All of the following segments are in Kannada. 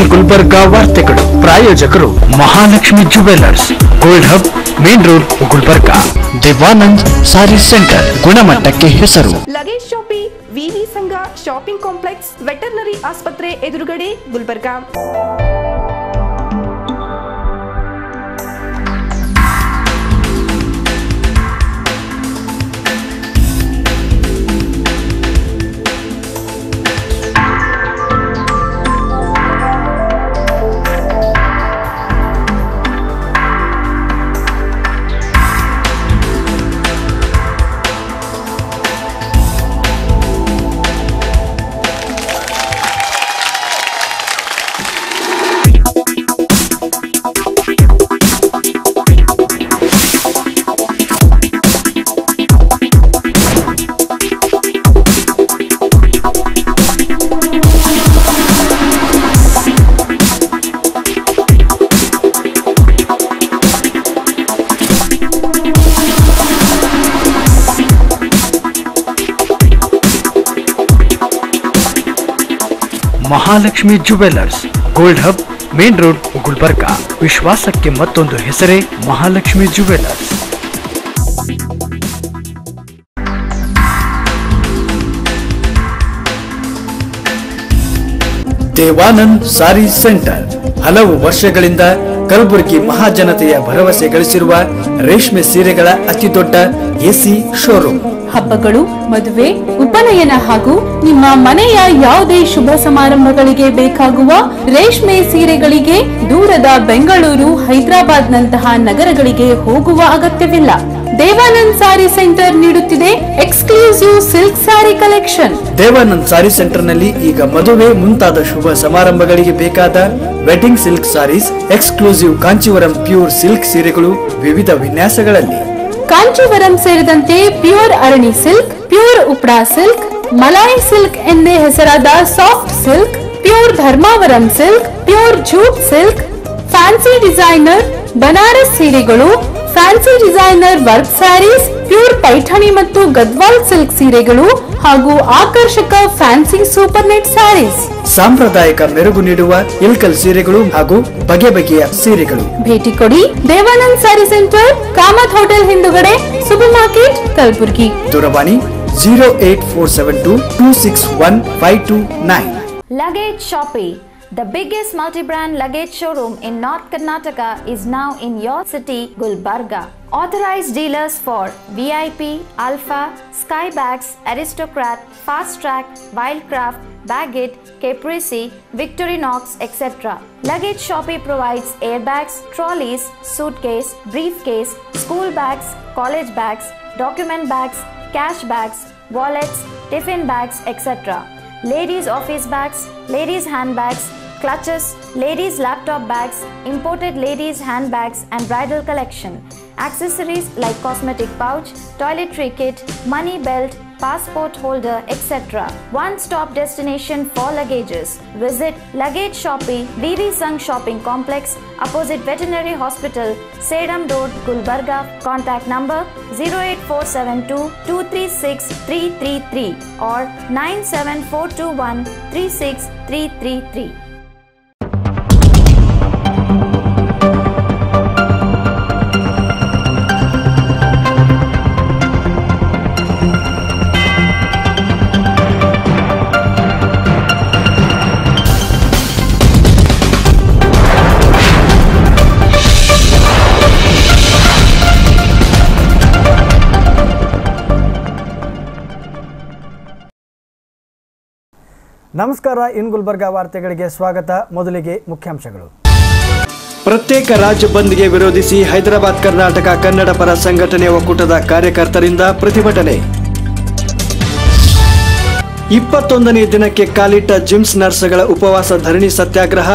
ಇನ್ ಗುಲ್ಬರ್ಗ ವಾರ್ತೆಗಳು. ಪ್ರಾಯೋಜಕರು Mahalakshmi jewellers gold hub, main road, Gulbarga. Devanand sari centre, ಗುಣಮಟ್ಟಕ್ಕೆ ಹೆಸರು. ಲಗೇಜ್ ಶಾಪಿಂಗ್, ವಿವಿ ಸಂಘ, ಶಾಪಿಂಗ್ ಕಾಂಪ್ಲೆಕ್ಸ್, ವೆಟರ್ನರಿ ಆಸ್ಪತ್ರೆ ಎದುರುಗಡೆ Gulbarga. Mahalakshmi jewellers gold hub main road Gulbarga ವಿಶ್ವಾಸಕ್ಕೆ ಮತ್ತೊಂದು ಹೆಸರೇ ಮಹಾಲಕ್ಷ್ಮಿ ಜುವೆಲ್ಲರ್ಸ್ ದೇವಾನಂದ್ ಸಾರಿ ಸೆಂಟರ್. ಹಲವು ವರ್ಷಗಳಿಂದ ಕಲಬುರಗಿ ಮಹಾಜನತೆಯ ಭರವಸೆ ಗಳಿಸಿರುವ ರೇಷ್ಮೆ ಸೀರೆಗಳ ಅತಿ ದೊಡ್ಡ ಎಸಿ ಶೋರೂಮ್ ಹಬ್ಬಗಳು, ಮದುವೆ, ಉಪನಯನ ಹಾಗೂ ನಿಮ್ಮ ಮನೆಯ ಯಾವುದೇ ಶುಭ ಸಮಾರಂಭಗಳಿಗೆ ಬೇಕಾಗುವ ರೇಷ್ಮೆ ಸೀರೆಗಳಿಗೆ ದೂರದ ಬೆಂಗಳೂರು ಹೈದರಾಬಾದ್ ನಂತಹ ನಗರಗಳಿಗೆ ಹೋಗುವ ಅಗತ್ಯವಿಲ್ಲ. ದೇವಾನಂದ್ ಸಾರಿ ಸೆಂಟರ್ ನೀಡುತ್ತಿದೆ exclusive silk sari collection. Devanand sari ಸೆಂಟರ್ನಲ್ಲಿ ಈಗ ಮದುವೆ ಮುಂತಾದ ಶುಭ ಸಮಾರಂಭಗಳಿಗೆ ಬೇಕಾದ wedding silk saris, exclusive Kanchivaram pure silk ಸೀರೆಗಳು ವಿವಿಧ ವಿನ್ಯಾಸಗಳಲ್ಲಿ. ಕಾಂಚೀವರಂ ಸೇರಿದಂತೆ pure Arani silk, pure Uppada silk, Malai silk ಎಂದೇ ಹೆಸರಾದ soft silk, pure Dharmavaram silk, pure jute silk, fancy designer, Banaras ಸೀರೆಗಳು fancy designer work saris pure Paithani ಮತ್ತು ಗದ್ವಾಲ್ ಸಿಲ್ಕ್ ಸೀರೆಗಳು ಹಾಗೂ ಆಕರ್ಷಕ ಫ್ಯಾನ್ಸಿ ಸೂಪರ್ ನೆಟ್ ಸ್ಯಾರೀಸ್. ಸಾಂಪ್ರದಾಯಿಕ ಮೆರುಗು ನೀಡುವ ಇಲ್ಕಲ್ ಸೀರೆಗಳು ಹಾಗೂ ಬಗೆ ಬಗೆಯ ಸೀರೆಗಳು. ಭೇಟಿ ಕೊಡಿ ದೇವಾನಂದ್ ಸ್ಯಾರಿ ಸೆಂಟರ್ ಕಾಮತ್ ಹೋಟೆಲ್ ಹಿಂದುಗಡೆ ಸೂಪರ್ ಮಾರ್ಕೆಟ್ ಕಲಬುರಗಿ. ದೂರವಾಣಿ zero eight four seven two two six one five two nine. Luggage Shoppe, the biggest multi-brand luggage showroom in North Karnataka is now in your city, Gulbarga. Authorized dealers for VIP, Alpha, Skybags, Aristocrat, Fast Track, Wildcraft, Baggett, Caprese, Victorinox, etc. Luggage Shoppe provides airbags, trolleys, suitcase, briefcase, school bags, college bags, document bags, cash bags, wallets, tiffin bags, etc ladies' office bags, ladies' handbags, clutches, ladies' laptop bags, imported ladies' handbags, and bridal collection. Accessories like cosmetic pouch, toiletry kit, money belt, passport holder, etc. One stop destination for luggages. Visit Luggage Shoppe, VV Sung Shopping Complex, opposite Veterinary Hospital, Sedam Road, Gulbarga. Contact number 08472 236 333 or 97421 36333. ನಮಸ್ಕಾರ, ಇನ್ ಗುಲ್ಬರ್ಗಾ ವಾರ್ತೆಗಳಿಗೆ ಸ್ವಾಗತ. ಮೊದಲಿಗೆ ಮುಖ್ಯಾಂಶಗಳು. ಪ್ರತ್ಯೇಕ ರಾಜ್ಯ ಬಂದ್ಗೆ ವಿರೋಧಿಸಿ ಹೈದರಾಬಾದ್ ಕರ್ನಾಟಕ ಕನ್ನಡ ಪರ ಸಂಘಟನೆ ಒಕ್ಕೂಟದ ಕಾರ್ಯಕರ್ತರಿಂದ ಪ್ರತಿಭಟನೆ. ಇಪ್ಪತ್ತೊಂದನೇ ದಿನಕ್ಕೆ ಕಾಲಿಟ್ಟ ಜಿಮ್ಸ್ ನರ್ಸ್ಗಳ ಉಪವಾಸ ಧರಣಿ ಸತ್ಯಾಗ್ರಹ,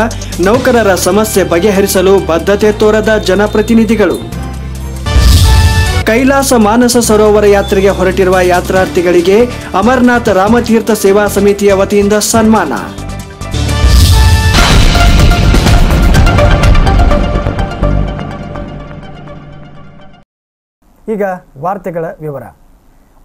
ನೌಕರರ ಸಮಸ್ಯೆ ಬಗೆಹರಿಸಲು ಬದ್ಧತೆ ತೋರದ ಜನಪ್ರತಿನಿಧಿಗಳು. ಕೈಲಾಸ ಮಾನಸ ಸರೋವರ ಯಾತ್ರೆಗೆ ಹೊರಟಿರುವ ಯಾತ್ರಾರ್ಥಿಗಳಿಗೆ ಅಮರನಾಥ ರಾಮತೀರ್ಥ ಸೇವಾ ಸಮಿತಿಯ ವತಿಯಿಂದ ಸನ್ಮಾನ. ಈಗ ವಾರ್ತೆಗಳ ವಿವರ.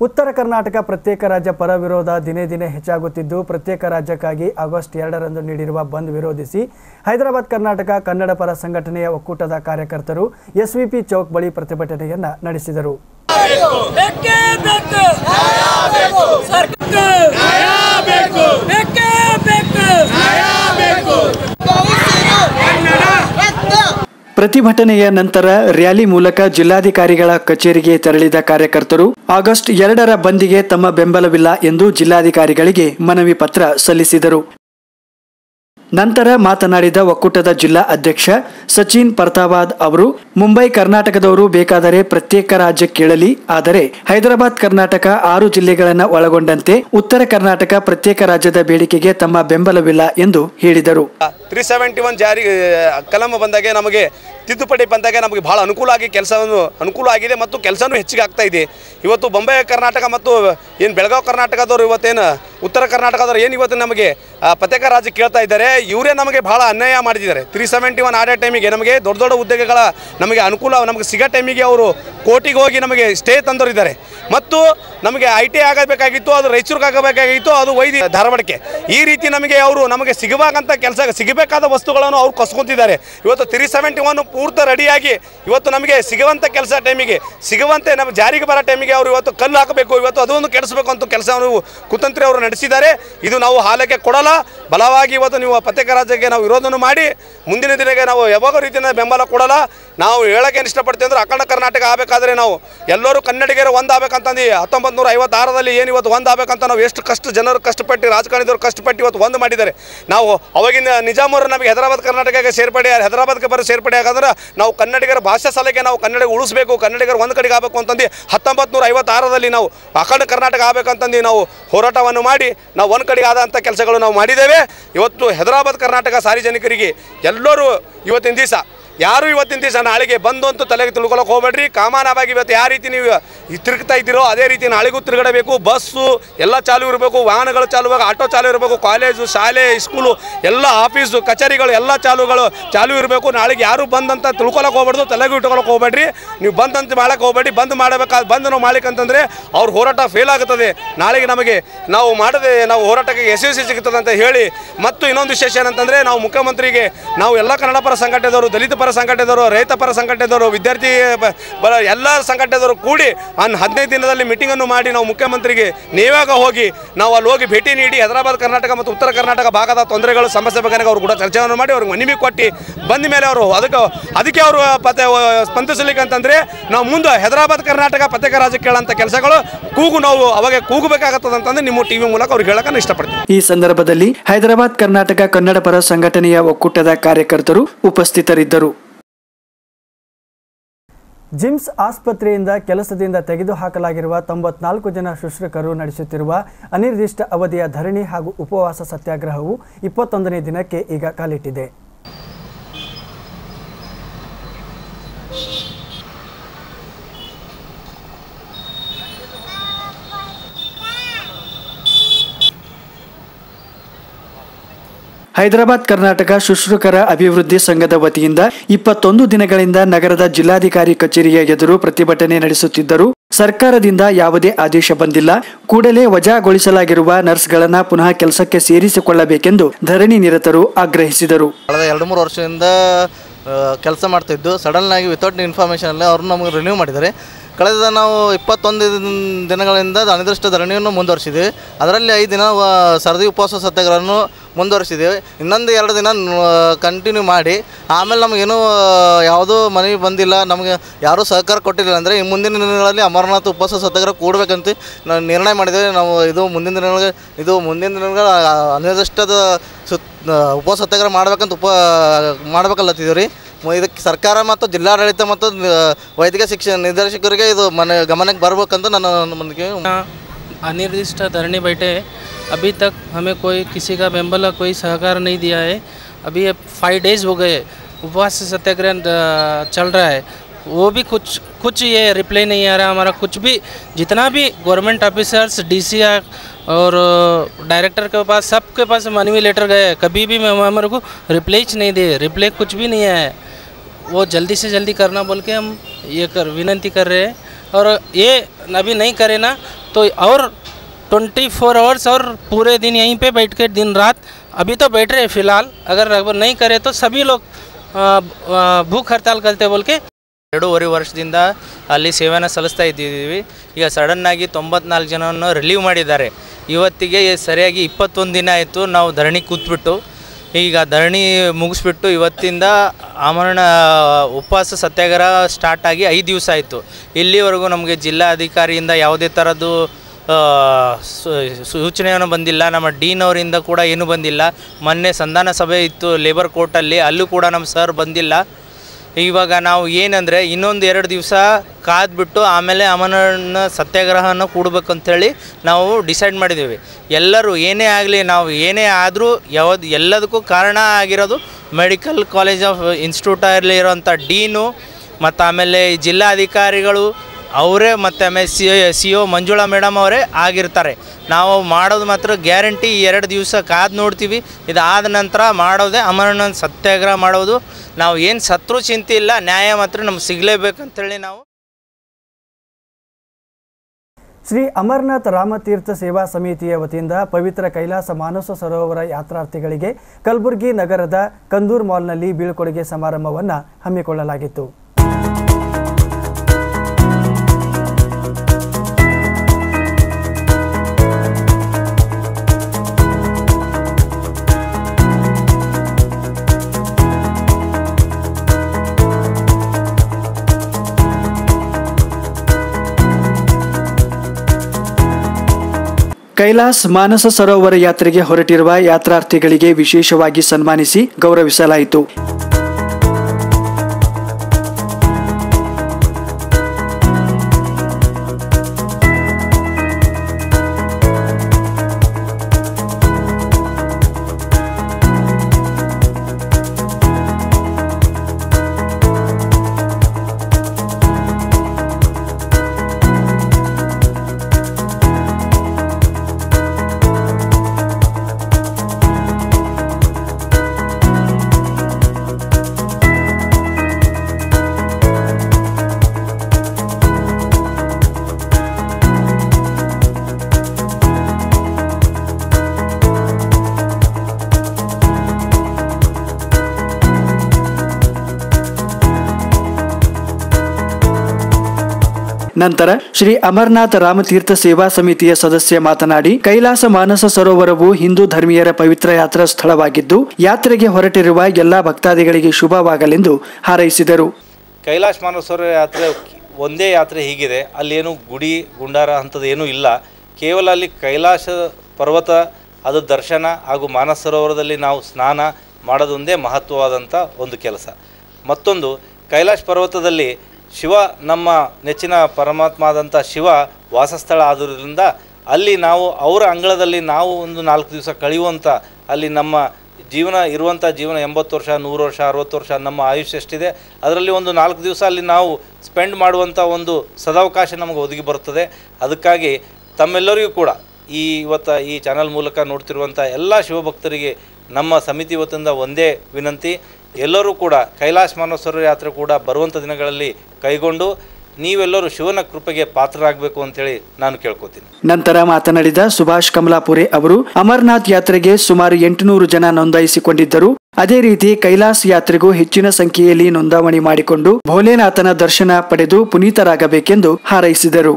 ಉತ್ತರ ಕರ್ನಾಟಕ ಪ್ರತ್ಯೇಕ ರಾಜ್ಯ ಪರ ವಿರೋಧ ದಿನೇ ದಿನೇ ಹೆಚ್ಚಾಗುತ್ತಿದ್ದು ಪ್ರತ್ಯೇಕ ರಾಜ್ಯಕ್ಕಾಗಿ ಆಗಸ್ಟ್ ಎರಡರಂದು ನೀಡಿರುವ ಬಂದ್ ವಿರೋಧಿಸಿ ಹೈದರಾಬಾದ್ ಕರ್ನಾಟಕ ಕನ್ನಡ ಪರ ಸಂಘಟನೆಯ ಒಕ್ಕೂಟದ ಕಾರ್ಯಕರ್ತರು ಎಸ್ವಿಪಿ ಚೌಕ್ ಬಳಿ ಪ್ರತಿಭಟನೆಯನ್ನ ನಡೆಸಿದರು. ಬೇಕೇ ಬೇಕು ಸರ್ಕಾರ ಬೇಕು ಬೇಕೇ ಬೇಕು ಪ್ರತಿಭಟನೆಯ ನಂತರ ರ್ಯಾಲಿ ಮೂಲಕ ಜಿಲ್ಲಾಧಿಕಾರಿಗಳ ಕಚೇರಿಗೆ ತೆರಳಿದ ಕಾರ್ಯಕರ್ತರು, ಆಗಸ್ಟ್ ಎರಡರ ಬಂದಿಗೆ ತಮ್ಮ ಬೆಂಬಲವಿಲ್ಲ ಎಂದು ಜಿಲ್ಲಾಧಿಕಾರಿಗಳಿಗೆ ಮನವಿ ಪತ್ರ ಸಲ್ಲಿಸಿದರು. ನಂತರ ಮಾತನಾಡಿದ ಒಕ್ಕೂಟದ ಜಿಲ್ಲಾ ಅಧ್ಯಕ್ಷ ಸಚಿನ್ ಪರ್ತಾವಾದ್ ಅವರು, ಮುಂಬೈ ಕರ್ನಾಟಕದವರು ಬೇಕಾದರೆ ಪ್ರತ್ಯೇಕ ರಾಜ್ಯ ಕೇಳಲಿ, ಆದರೆ ಹೈದರಾಬಾದ್ ಕರ್ನಾಟಕ ಆರು ಜಿಲ್ಲೆಗಳನ್ನು ಒಳಗೊಂಡಂತೆ ಉತ್ತರ ಕರ್ನಾಟಕ ಪ್ರತ್ಯೇಕ ರಾಜ್ಯದ ಬೇಡಿಕೆಗೆ ತಮ್ಮ ಬೆಂಬಲವಿಲ್ಲ ಎಂದು ಹೇಳಿದರು. ತ್ರೀ ಸೆವೆಂಟಿ ಒನ್ ಜಾರಿ ಕಲಂ ಬಂದಾಗೆ ನಮಗೆ ತಿದ್ದುಪಡಿ ಬಂದಾಗ ನಮಗೆ ಭಾಳ ಅನುಕೂಲ ಆಗಿ ಕೆಲಸವನ್ನು ಅನುಕೂಲ ಆಗಿದೆ ಮತ್ತು ಕೆಲಸನೂ ಹೆಚ್ಚಿಗೆ ಆಗ್ತಾ ಇದೆ. ಇವತ್ತು ಬೊಂಬೆ ಕರ್ನಾಟಕ ಮತ್ತು ಏನು ಬೆಳಗಾವಿ ಕರ್ನಾಟಕದವರು ಇವತ್ತೇನು, ಉತ್ತರ ಕರ್ನಾಟಕದವರು ಏನು ಇವತ್ತು ನಮಗೆ ಪತೇಕ ರಾಜ ಕೇಳ್ತಾ ಇದ್ದಾರೆ, ಇವರೇ ನಮಗೆ ಭಾಳ ಅನ್ಯಾಯ ಮಾಡಿದ್ದಾರೆ. ತ್ರೀ ಸೆವೆಂಟಿ ಒನ್ ಆಡೋ ಟೈಮಿಗೆ ನಮಗೆ ದೊಡ್ಡ ದೊಡ್ಡ ಉದ್ಯೋಗಗಳ ನಮಗೆ ಅನುಕೂಲ ನಮಗೆ ಸಿಗೋ ಟೈಮಿಗೆ ಅವರು ಕೋಟಿಗೆ ಹೋಗಿ ನಮಗೆ ಸ್ಟೇ ತಂದವರಿದ್ದಾರೆ. ಮತ್ತು ನಮಗೆ ಐ ಟಿ ಆಗಬೇಕಾಗಿತ್ತು, ಅದು ರಾಯಚೂರಿಗೆ ಆಗಬೇಕಾಗಿತ್ತು, ಅದು ವೈದ್ಯ ಧಾರವಾಡಕ್ಕೆ. ಈ ರೀತಿ ನಮಗೆ ಅವರು ನಮಗೆ ಸಿಗಬೇಕಂತ ಕೆಲಸ, ಸಿಗಬೇಕಾದ ವಸ್ತುಗಳನ್ನು ಅವ್ರು ಕಸ್ಕೊತಿದ್ದಾರೆ. ಇವತ್ತು ತ್ರೀ ಸೆವೆಂಟಿ ಒನ್ ಪೂರ್ತಿ ರೆಡಿಯಾಗಿ ಇವತ್ತು ನಮಗೆ ಸಿಗುವಂಥ ಕೆಲಸ ಟೈಮಿಗೆ ಸಿಗುವಂತೆ ನಮ್ಮ ಜಾರಿಗೆ ಬರೋ ಟೈಮಿಗೆ ಅವರು ಇವತ್ತು ಕಲ್ಲು ಹಾಕಬೇಕು, ಇವತ್ತು ಅದೊಂದು ಕೆಡಿಸಬೇಕು ಅಂತ ಕೆಲಸವನ್ನು ಕುತಂತ್ರಿ ಅವರು ನಡೆಸಿದ್ದಾರೆ. ಇದು ನಾವು ಹಾಲಕ್ಕೆ ಕೊಡಲ್ಲ, ಬಲವಾಗಿ ಇವತ್ತು ನೀವು ಪತ್ರಿಕಾ ರಾಜ್ಯಕ್ಕೆ ನಾವು ವಿರೋಧವನ್ನು ಮಾಡಿ, ಮುಂದಿನ ದಿನಕ್ಕೆ ನಾವು ಯಾವಾಗ ರೀತಿಯ ಬೆಂಬಲ ಕೊಡಲ್ಲ, ನಾವು ಹೇಳಕ್ಕೆ ಇಷ್ಟಪಡ್ತೀವಿ ಅಂದರೆ ಅಖಂಡ ಕರ್ನಾಟಕ ಆಗಬೇಕಾದ್ರೆ ನಾವು ಎಲ್ಲರೂ ಕನ್ನಡಿಗರು ಒಂದು ಆಗ್ಬೇಕಂತಂದು ಹತ್ತೊಂಬತ್ತು ನೂರ ಐವತ್ತಾರರಲ್ಲಿ ಏನು ಇವತ್ತು ಒಂದು ಆಗ್ಬೇಕಂತ ನಾವು ಎಷ್ಟು ಕಷ್ಟ ಜನರು ಕಷ್ಟಪಟ್ಟು, ರಾಜಕಾರಣಿದವರು ಕಷ್ಟಪಟ್ಟು ಇವತ್ತು ಒಂದು ಮಾಡಿದ್ದಾರೆ. ನಾವು ಅವಾಗಿನ ನಿಜಾಮರು ನಮಗೆ ಹೈದರಾಬಾದ್ ಕರ್ನಾಟಕಕ್ಕೆ ಸೇರ್ಪಡೆ, ಹೈದರಾಬಾದ್ಗೆ ಬರೋ ಸೇರ್ಪಡೆ ಆಗಂದ್ರೆ ನಾವು ಕನ್ನಡಿಗರ ಭಾಷಾ ಸಾಲಕ್ಕೆ ನಾವು ಕನ್ನಡ ಉಳಿಸ್ಬೇಕು, ಕನ್ನಡಿಗರು ಒಂದು ಕಡೆಗೆ ಆಗಬೇಕು ಅಂತಂದು ಹತ್ತೊಂಬತ್ತು ನೂರ ಐವತ್ತಾರರಲ್ಲಿ ನಾವು ಅಖಂಡ ಕರ್ನಾಟಕ ಆಗಬೇಕಂತಂದು ನಾವು ಹೋರಾಟವನ್ನು ಮಾಡಿ, ನಾವು ಒಂದು ಕಡೆಗೆ ಆದಂಥ ಕೆಲಸಗಳು ನಾವು ಮಾಡಿದ್ದೇವೆ. ಇವತ್ತು ಹೈದರಾಬಾದ್ ಕರ್ನಾಟಕ ಸಾರ್ವಜನಿಕರಿಗೆ ಎಲ್ಲರೂ ಇವತ್ತಿನ ದಿವಸ ಯಾರು ಇವತ್ತಿನ ದಿವಸ ನಾಳೆಗೆ ಬಂದು ಅಂತೂ ತಲೆಗೆ ತಿಳ್ಕೊಳಕ್ಕೆ ಹೋಗ್ಬೇಡ್ರಿ. ಕಾಮಾನವಾಗಿ ಇವತ್ತು ಯಾವ ರೀತಿ ನೀವು ತಿರುಗ್ತಾ ಇದ್ದೀರೋ ಅದೇ ರೀತಿ ನಾಳೆಗೂ ತಿರುಗಡಬೇಕು. ಬಸ್ಸು ಎಲ್ಲ ಚಾಲು ಇರಬೇಕು. ವಾಹನಗಳು ಚಾಲು ಇವಾಗ ಆಟೋ ಚಾಲು ಇರಬೇಕು. ಕಾಲೇಜು, ಶಾಲೆ, ಸ್ಕೂಲು, ಎಲ್ಲ ಆಫೀಸು, ಕಚೇರಿಗಳು, ಎಲ್ಲ ಚಾಲುಗಳು ಚಾಲು ಇರಬೇಕು. ನಾಳೆಗೆ ಯಾರು ಬಂದಂತ ತಿಳ್ಕೊಳಕ್ಕೆ ಹೋಗ್ಬಾರ್ದು. ತಲೆಗೂ ಇಟ್ಕೊಳಕ್ಕೆ ಹೋಗ್ಬೇಡ್ರಿ. ನೀವು ಬಂದಂತ ಮಾಡಕ್ಕೆ ಹೋಗ್ಬೇಡಿ ಬಂದ್ ಮಾಡಬೇಕಾದ ಬಂದು ನಾವು ಅಂತಂದ್ರೆ ಅವ್ರ ಹೋರಾಟ ಫೇಲ್ ಆಗುತ್ತದೆ ನಾಳೆಗೆ ನಮಗೆ ನಾವು ಮಾಡದೆ ನಾವು ಹೋರಾಟಕ್ಕೆ ಯಶಸ್ವಿ ಸಿಗುತ್ತದೆ ಅಂತ ಹೇಳಿ. ಮತ್ತು ಇನ್ನೊಂದು ವಿಶೇಷ ಏನಂತಂದ್ರೆ ನಾವು ಮುಖ್ಯಮಂತ್ರಿಗೆ, ನಾವು ಎಲ್ಲ ಕನ್ನಡ ಪರ ಸಂಘಟನೆದವರು, ದಲಿತ ಪರ ಸಂಘಟನೆದವರು ರೈತ ಪರ ಸಂಘಟನೆದವರು ವಿದ್ಯಾರ್ಥಿ ಎಲ್ಲ ಸಂಘಟನೆದವರು ಕೂಡಿ ಅನ್ ಹದಿನೈದು ದಿನದಲ್ಲಿ ಮೀಟಿಂಗನ್ನು ಮಾಡಿ ನಾವು ಮುಖ್ಯಮಂತ್ರಿಗೆ ನೀವಾಗ ಹೋಗಿ ನಾವು ಅಲ್ಲಿ ಹೋಗಿ ಭೇಟಿ ನೀಡಿ ಹೈದರಾಬಾದ್, ಕರ್ನಾಟಕ ಮತ್ತು ಉತ್ತರ ಕರ್ನಾಟಕ ಭಾಗದ ತೊಂದರೆಗಳು, ಸಮಸ್ಯೆ ಬಗ್ಗೆ ಅವರು ಕೂಡ ಚರ್ಚೆಯನ್ನು ಮಾಡಿ ಅವ್ರಿಗೆ ಮನವಿ ಕೊಟ್ಟು ಬಂದ ಮೇಲೆ ಅವರು ಅದಕ್ಕೆ ಅದಕ್ಕೆ ಅವರು ಪತ್ತೆ ಸ್ಪಂದಿಸಲಿಕ್ಕೆ ಅಂತಂದರೆ ನಾವು ಮುಂದೆ ಹೈದರಾಬಾದ್, ಕರ್ನಾಟಕ ಪ್ರತ್ಯೇಕ ರಾಜ್ಯ ಕೇಳೋಂಥ ಕೆಲಸಗಳು ಕೂಗು ನಾವು ಅವಾಗ ಕೂಗಬೇಕಾಗುತ್ತದೆ ಅಂತಂದ್ರೆ ನಿಮ್ಮ ಟಿವಿ ಮೂಲಕ ಅವ್ರಿಗೆ ಹೇಳಕ್ಕೆ ಇಷ್ಟಪಡ್ತೀನಿ. ಈ ಸಂದರ್ಭದಲ್ಲಿ ಹೈದರಾಬಾದ್, ಕರ್ನಾಟಕ ಕನ್ನಡ ಪರ ಸಂಘಟನೆಯ ಒಕ್ಕೂಟದ ಕಾರ್ಯಕರ್ತರು ಉಪಸ್ಥಿತರಿದ್ದರು. ಜಿಮ್ಸ್ ಆಸ್ಪತ್ರೆಯಿಂದ ಕೆಲಸದಿಂದ ತೆಗೆದುಹಾಕಲಾಗಿರುವ ತೊಂಬತ್ನಾಲ್ಕು ಜನ ಶುಶ್ರೂಷಕರು ನಡೆಸುತ್ತಿರುವ ಅನಿರ್ದಿಷ್ಟ ಅವಧಿಯ ಧರಣಿ ಹಾಗೂ ಉಪವಾಸ ಸತ್ಯಾಗ್ರಹವು ಇಪ್ಪತ್ತೊಂದನೇ ದಿನಕ್ಕೆ ಈಗ ಕಾಲಿಟ್ಟಿದೆ. ಹೈದರಾಬಾದ್ ಕರ್ನಾಟಕ ಶುಶ್ರೂಕರ ಅಭಿವೃದ್ಧಿ ಸಂಘದ ವತಿಯಿಂದ ಇಪ್ಪತ್ತೊಂದು ದಿನಗಳಿಂದ ನಗರದ ಜಿಲ್ಲಾಧಿಕಾರಿ ಕಚೇರಿಯ ಎದುರು ಪ್ರತಿಭಟನೆ ನಡೆಸುತ್ತಿದ್ದರು ಸರ್ಕಾರದಿಂದ ಯಾವುದೇ ಆದೇಶ ಬಂದಿಲ್ಲ. ಕೂಡಲೇ ವಜಾಗೊಳಿಸಲಾಗಿರುವ ನರ್ಸ್ಗಳನ್ನ ಪುನಃ ಕೆಲಸಕ್ಕೆ ಸೇರಿಸಿಕೊಳ್ಳಬೇಕೆಂದು ಧರಣಿ ನಿರತರು ಆಗ್ರಹಿಸಿದರು. ಕಳೆದ ಎರಡು ಮೂರು ವರ್ಷದಿಂದ ಕೆಲಸ ಮಾಡ್ತಿದ್ದು ಸಡನ್ ಆಗಿ ವಿತೌಟ್ ಇನ್ಫಾರ್ಮೇಶನ್ ಅವರು ನಮಗೆ ರಿನ್ಯೂ ಮಾಡಿದ್ದಾರೆ. ಕಳೆದ ನಾವು ಇಪ್ಪತ್ತೊಂದು ದಿನ- ದಿನಗಳಿಂದ ಅನಿರ್ದಿಷ್ಟ ಧರಣಿಯನ್ನು ಮುಂದುವರಿಸಿದ್ವಿ. ಅದರಲ್ಲಿ ಐದು ದಿನ ಸರದಿ ಉಪವಾಸ ಸತ್ಯಾಗ್ರಹವನ್ನು ಮುಂದುವರಿಸಿದ್ದೇವೆ ಇನ್ನೊಂದು ಎರಡು ದಿನ ಕಂಟಿನ್ಯೂ ಮಾಡಿ. ಆಮೇಲೆ ನಮಗೇನು ಯಾವುದೂ ಮನವಿ ಬಂದಿಲ್ಲ. ನಮಗೆ ಯಾರೂ ಸಹಕಾರ ಕೊಟ್ಟಿಲ್ಲ ಅಂದರೆ ಈ ಮುಂದಿನ ದಿನಗಳಲ್ಲಿ ಅಮರನಾಥ ಉಪವಾಸ ಸತ್ಯಾಗ್ರಹ ಕೂಡಬೇಕಂತ ನಾನು ನಿರ್ಣಯ ಮಾಡಿದ್ದೇವೆ. ನಾವು ಇದು ಮುಂದಿನ ದಿನಗಳಿಗೆ, ಇದು ಮುಂದಿನ ದಿನಗಳ ಅನಿರ್ದಿಷ್ಟದ ಸುತ್ ಉಪವಾಸ ಸತ್ಯಾಗ್ರಹ ಮಾಡ್ಬೇಕಂತ ಉಪ ಮಾಡ್ಬೇಕಲ್ಲತ್ತಿದ್ದೀವಿ ರೀ ಇದಕ್ಕೆ ಸರ್ಕಾರ ಮತ್ತು ಜಿಲ್ಲಾಡಳಿತ ಮತ್ತು ಆ, ವೈದ್ಯಕೀಯ ಶಿಕ್ಷಣ ನಿರ್ದೇಶಕರಿಗೆ ಇದು ಮನೆ ಗಮನಕ್ಕೆ ಬರ್ಬೇಕಂತ ನನ್ನ ಮುಂದೆ अनिर्दिष्ट धरने बैठे हैं अभी तक हमें कोई किसी का बेम्बल कोई सहकार नहीं दिया है अभी अब फाइव डेज हो गए उपवास सत्याग्रह अ, चल रहा है वो भी कुछ कुछ ये रिप्लाई नहीं आ रहा हमारा कुछ भी जितना भी गवर्नमेंट ऑफिसर्स डी और डायरेक्टर के पास सबके पास मनवी लेटर गए कभी भी हम- हमारे को रिप्लाई नहीं दिए रिप्लाई कुछ भी नहीं आया है वो जल्दी से जल्दी करना बोल के हम ये कर विनती कर रहे हैं और ये अभी नहीं करे ना तो और ट्वेंटी फोर आवर्स और पूरे दिन यहीं पे बैठ के दिन रात अभी तो बैठ रहे हैं फिलहाल अगर अगर नहीं करे तो सभी लोग आ, आ, भूख हड़ताल करते बोल के ಎರಡೂವರೆ ವರ್ಷದಿಂದ ಅಲ್ಲಿ ಸೇವೆನ ಸಲ್ಲಿಸ್ತಾ ಇದ್ದೀವಿ ಈಗ ಸಡನ್ನಾಗಿ ತೊಂಬತ್ನಾಲ್ಕು ಜನವನ್ನು ರಿಲೀವ್ ಮಾಡಿದ್ದಾರೆ ಇವತ್ತಿಗೆ ಸರಿಯಾಗಿ ಇಪ್ಪತ್ತೊಂದು ದಿನ ಆಯಿತು ನಾವು ಧರಣಿ ಕೂತ್ಬಿಟ್ಟು ಈಗ ಧರಣಿ ಮುಗಿಸ್ಬಿಟ್ಟು ಇವತ್ತಿಂದ ಆಮರಣ, ಉಪವಾಸ, ಸತ್ಯಾಗ್ರಹ ಸ್ಟಾರ್ಟ್ ಆಗಿ ಐದು ದಿವಸ ಆಯಿತು. ಇಲ್ಲಿವರೆಗೂ ನಮಗೆ ಜಿಲ್ಲಾಧಿಕಾರಿಯಿಂದ ಯಾವುದೇ ಥರದ್ದು ಸೂಚನೆಯನ್ನು ಬಂದಿಲ್ಲ. ನಮ್ಮ ಡೀನ್ ಅವರಿಂದ ಕೂಡ ಏನೂ ಬಂದಿಲ್ಲ. ಮೊನ್ನೆ ಸಂಧಾನ ಸಭೆ ಇತ್ತು ಲೇಬರ್ ಕೋರ್ಟಲ್ಲಿ ಅಲ್ಲೂ. ಕೂಡ ನಮ್ಮ ಸರ್ ಬಂದಿಲ್ಲ. ಇವಾಗ ನಾವು ಏನಂದರೆ ಇನ್ನೊಂದು ಎರಡು ದಿವಸ ಕಾದ್ಬಿಟ್ಟು ಆಮೇಲೆ ಅಮರನ ಸತ್ಯಾಗ್ರಹನ ಕೂಡಬೇಕಂಥೇಳಿ ನಾವು ಡಿಸೈಡ್ ಮಾಡಿದ್ದೀವಿ. ಎಲ್ಲರೂ ಏನೇ ಆಗಲಿ ನಾವು ಏನೇ ಆದರೂ ಯಾವ್ದು ಎಲ್ಲದಕ್ಕೂ ಕಾರಣ ಆಗಿರೋದು ಮೆಡಿಕಲ್ ಕಾಲೇಜ್ ಆಫ್ ಇನ್ಸ್ಟಿಟ್ಯೂಟಲ್ಲಿ ಇರೋಂಥ ಡೀನು, ಮತ್ತು ಆಮೇಲೆ ಜಿಲ್ಲಾಧಿಕಾರಿಗಳು ಅವರೇ ಮತ್ತು ಆಮೇಲೆ C C O Manjula madam ಅವರೇ ಆಗಿರ್ತಾರೆ. ನಾವು ಮಾಡೋದು ಮಾತ್ರ ಗ್ಯಾರಂಟಿ ಎರಡು ದಿವಸ ಕಾದು ನೋಡ್ತೀವಿ. ಇದಾದ ನಂತರ ಮಾಡೋದೇ ಅಮರನಾಥ್ ಸತ್ಯಾಗ್ರಹ ಮಾಡೋದು. ನಾವು ಏನು ಸತ್ರು ಚಿಂತೆ ಇಲ್ಲ, ನ್ಯಾಯ ಮಾತ್ರ ನಮ್ಗೆ ಸಿಗಲೇಬೇಕಂತೇಳಿ ನಾವು. ಶ್ರೀ ಅಮರನಾಥ್ ರಾಮತೀರ್ಥ ಸೇವಾ ಸಮಿತಿಯ ವತಿಯಿಂದ ಪವಿತ್ರ ಕೈಲಾಸ ಮಾನಸ ಸರೋವರ ಯಾತ್ರಾರ್ಥಿಗಳಿಗೆ ಕಲಬುರಗಿ ನಗರದ ಕಂದೂರ್ ಮಾಲ್ನಲ್ಲಿ ಬೀಳ್ಕೊಡುಗೆ ಸಮಾರಂಭವನ್ನು ಹಮ್ಮಿಕೊಳ್ಳಲಾಗಿತ್ತು. ಕೈಲಾಸ್ ಮಾನಸ ಸರೋವರ ಯಾತ್ರೆಗೆ ಹೊರಟಿರುವ ಯಾತ್ರಾರ್ಥಿಗಳಿಗೆ ವಿಶೇಷವಾಗಿ ಸನ್ಮಾನಿಸಿ ಗೌರವಿಸಲಾಯಿತು. ನಂತರ ಶ್ರೀ ಅಮರನಾಥ ರಾಮತೀರ್ಥ ಸೇವಾ ಸಮಿತಿಯ ಸದಸ್ಯ ಮಾತನಾಡಿ, ಕೈಲಾಸ ಮಾನಸ ಸರೋವರವು ಹಿಂದೂ ಧರ್ಮೀಯರ ಪವಿತ್ರ ಯಾತ್ರಾ ಸ್ಥಳವಾಗಿದ್ದು, ಯಾತ್ರೆಗೆ ಹೊರಟಿರುವ ಎಲ್ಲಾ ಭಕ್ತಾದಿಗಳಿಗೆ ಶುಭವಾಗಲೆಂದು ಹಾರೈಸಿದರು. ಕೈಲಾಸ ಮಾನಸರೋವರ ಯಾತ್ರೆ ಒಂದೇ ಯಾತ್ರೆ ಹೀಗಿದೆ. ಅಲ್ಲೇನು ಗುಡಿ, ಗುಂಡಾರ ಅಂಥದ್ದು ಏನೂ ಇಲ್ಲ. ಕೇವಲ ಅಲ್ಲಿ ಕೈಲಾಸ ಪರ್ವತ, ಅದು ದರ್ಶನ ಹಾಗೂ ಮಾನಸ ಸರೋವರದಲ್ಲಿ ನಾವು ಸ್ನಾನ ಮಾಡೋದೊಂದೇ ಮಹತ್ವವಾದಂಥ ಒಂದು ಕೆಲಸ. ಮತ್ತೊಂದು, ಕೈಲಾಸ ಪರ್ವತದಲ್ಲಿ ಶಿವ ನಮ್ಮ ನೆಚ್ಚಿನ ಪರಮಾತ್ಮ ಆದಂಥ ಶಿವ ವಾಸಸ್ಥಳ ಆದುದರಿಂದ ಅಲ್ಲಿ ನಾವು ಅವರ ಅಂಗಳದಲ್ಲಿ ನಾವು ಒಂದು ನಾಲ್ಕು ದಿವಸ ಕಳೆಯುವಂಥ ಅಲ್ಲಿ ನಮ್ಮ ಜೀವನ ಇರುವಂಥ ಜೀವನ ಎಂಬತ್ತು ವರ್ಷ, ನೂರು ವರ್ಷ, ಅರವತ್ತು ವರ್ಷ ನಮ್ಮ ಆಯುಷ್ಯ ಎಷ್ಟಿದೆ, ಅದರಲ್ಲಿ ಒಂದು ನಾಲ್ಕು ದಿವಸ ಅಲ್ಲಿ ನಾವು ಸ್ಪೆಂಡ್ ಮಾಡುವಂಥ ಒಂದು ಸದಾವಕಾಶ ನಮಗೆ ಒದಗಿ ಬರುತ್ತದೆ. ಅದಕ್ಕಾಗಿ ತಮ್ಮೆಲ್ಲರಿಗೂ ಕೂಡ ಈ ಇವತ್ತು ಈ ಚಾನಲ್ ಮೂಲಕ ನೋಡ್ತಿರುವಂಥ ಎಲ್ಲ ಶಿವಭಕ್ತರಿಗೆ ನಮ್ಮ ಸಮಿತಿ ವತಿಯಿಂದ ಒಂದೇ ವಿನಂತಿ. ಎಲ್ಲರೂ ಕೂಡ ಕೈಲಾಸ ಮಾನಸರ ಯಾತ್ರೆ ಕೂಡ ಬರುವಂಥ ದಿನಗಳಲ್ಲಿ ಕೈಗೊಂಡು ನೀವೆಲ್ಲರೂ ಶಿವನ ಕೃಪೆಗೆ ಪಾತ್ರರಾಗಬೇಕು ಅಂತೇಳಿ ನಾನು ಕೇಳ್ಕೊತೀನಿ. ನಂತರ ಮಾತನಾಡಿದ ಸುಭಾಷ್ ಕಮಲಾಪುರೆ ಅವರು ಅಮರನಾಥ್ ಯಾತ್ರೆಗೆ ಸುಮಾರು ಎಂಟುನೂರು ಜನ ನೋಂದಾಯಿಸಿಕೊಂಡಿದ್ದರು. ಅದೇ ರೀತಿ ಕೈಲಾಸ ಯಾತ್ರೆಗೂ ಹೆಚ್ಚಿನ ಸಂಖ್ಯೆಯಲ್ಲಿ ನೋಂದಾವಣಿ ಮಾಡಿಕೊಂಡು ಭೋಲೆನಾಥನ ದರ್ಶನ ಪಡೆದು ಪುನೀತರಾಗಬೇಕೆಂದು ಹಾರೈಸಿದರು.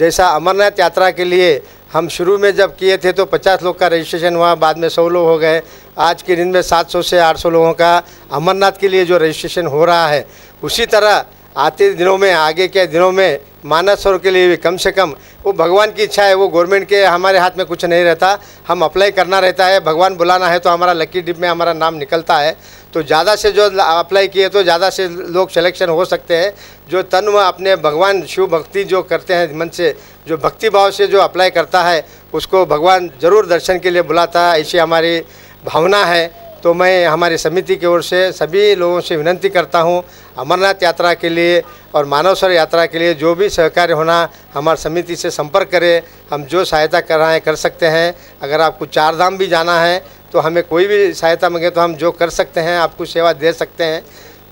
ಜೈಸಾ ಅಮರನಾಥ್ ಯಾತ್ರಾಕೆಲ್ಲಿಯೇ हम शुरू में जब किए थे तो 50 लोग का रजिस्ट्रेशन हुआ, बाद में 100 लोग हो गए। आज के दिन में 700 से 800 लोगों का अमरनाथ के लिए जो रजिस्ट्रेशन हो रहा है, उसी तरह आते दिनों में, आगे के दिनों में मानस सरोवर के लिए भी कम से कम, वो भगवान की इच्छा है, वो गवर्नमेंट के हमारे हाथ में कुछ नहीं रहता। हम अप्लाई करना रहता है, भगवान बुलाना है तो हमारा लकी डिप में हमारा नाम निकलता है। तो ज़्यादा से जो अप्लाई किए तो ज़्यादा से लोग सिलेक्शन हो सकते हैं। जो तन अपने भगवान शिव भक्ति जो करते हैं, मन से जो भक्ति भाव से जो अप्लाई करता है, उसको भगवान ज़रूर दर्शन के लिए बुलाता है। ऐसी हमारी भावना है। तो मैं हमारी समिति की ओर से सभी लोगों से विनंती करता हूँ, अमरनाथ यात्रा के लिए और मानवसर यात्रा के लिए जो भी सहकार्य होना हमारी समिति से संपर्क करें, हम जो सहायता कर रहे हैं, कर सकते हैं। अगर आपको चार धाम भी जाना है तो हमें कोई भी सहायता मांगे तो हम जो कर सकते हैं, आपको सेवा दे सकते हैं।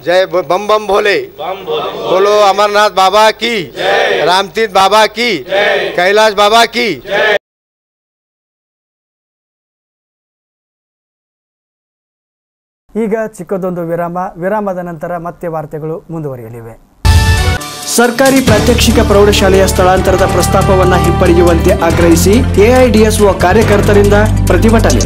जय ब- बम बम भोले बोलो अमरनाथ बाबा की रामतीर्थ बाबा की कैलाश बाबा की ಈಗ ಚಿಕ್ಕದೊಂದು ವಿರಾಮ ವಿರಾಮದ ನಂತರ ಮತ್ತೆ ವಾರ್ತೆಗಳು ಮುಂದುವರಿಯಲಿವೆ ಸರ್ಕಾರಿ ಪ್ರಾತ್ಯಕ್ಷಿಕ ಪ್ರೌಢಶಾಲೆಯ ಸ್ಥಳಾಂತರದ ಪ್ರಸ್ತಾಪವನ್ನ ಹಿಂಪಡೆಯುವಂತೆ ಆಗ್ರಹಿಸಿ ಎಐಡಿಎಸ್ಒ ಕಾರ್ಯಕರ್ತರಿಂದ ಪ್ರತಿಭಟನೆ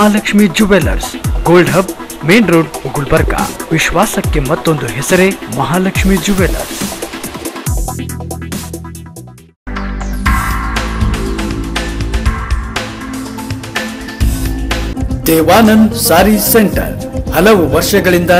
Mahalakshmi jewellers gold hub main road Gulbarga. ವಿಶ್ವಾಸಕ್ಕೆ ಮತ್ತೊಂದು ಹೆಸರೇ ಮಹಾಲಕ್ಷ್ಮಿ ಜುವೆಲ್ಲರ್ಸ್ ದೇವಾನಂದ್ ಸಾರಿ ಸೆಂಟರ್. ಹಲವು ವರ್ಷಗಳಿಂದ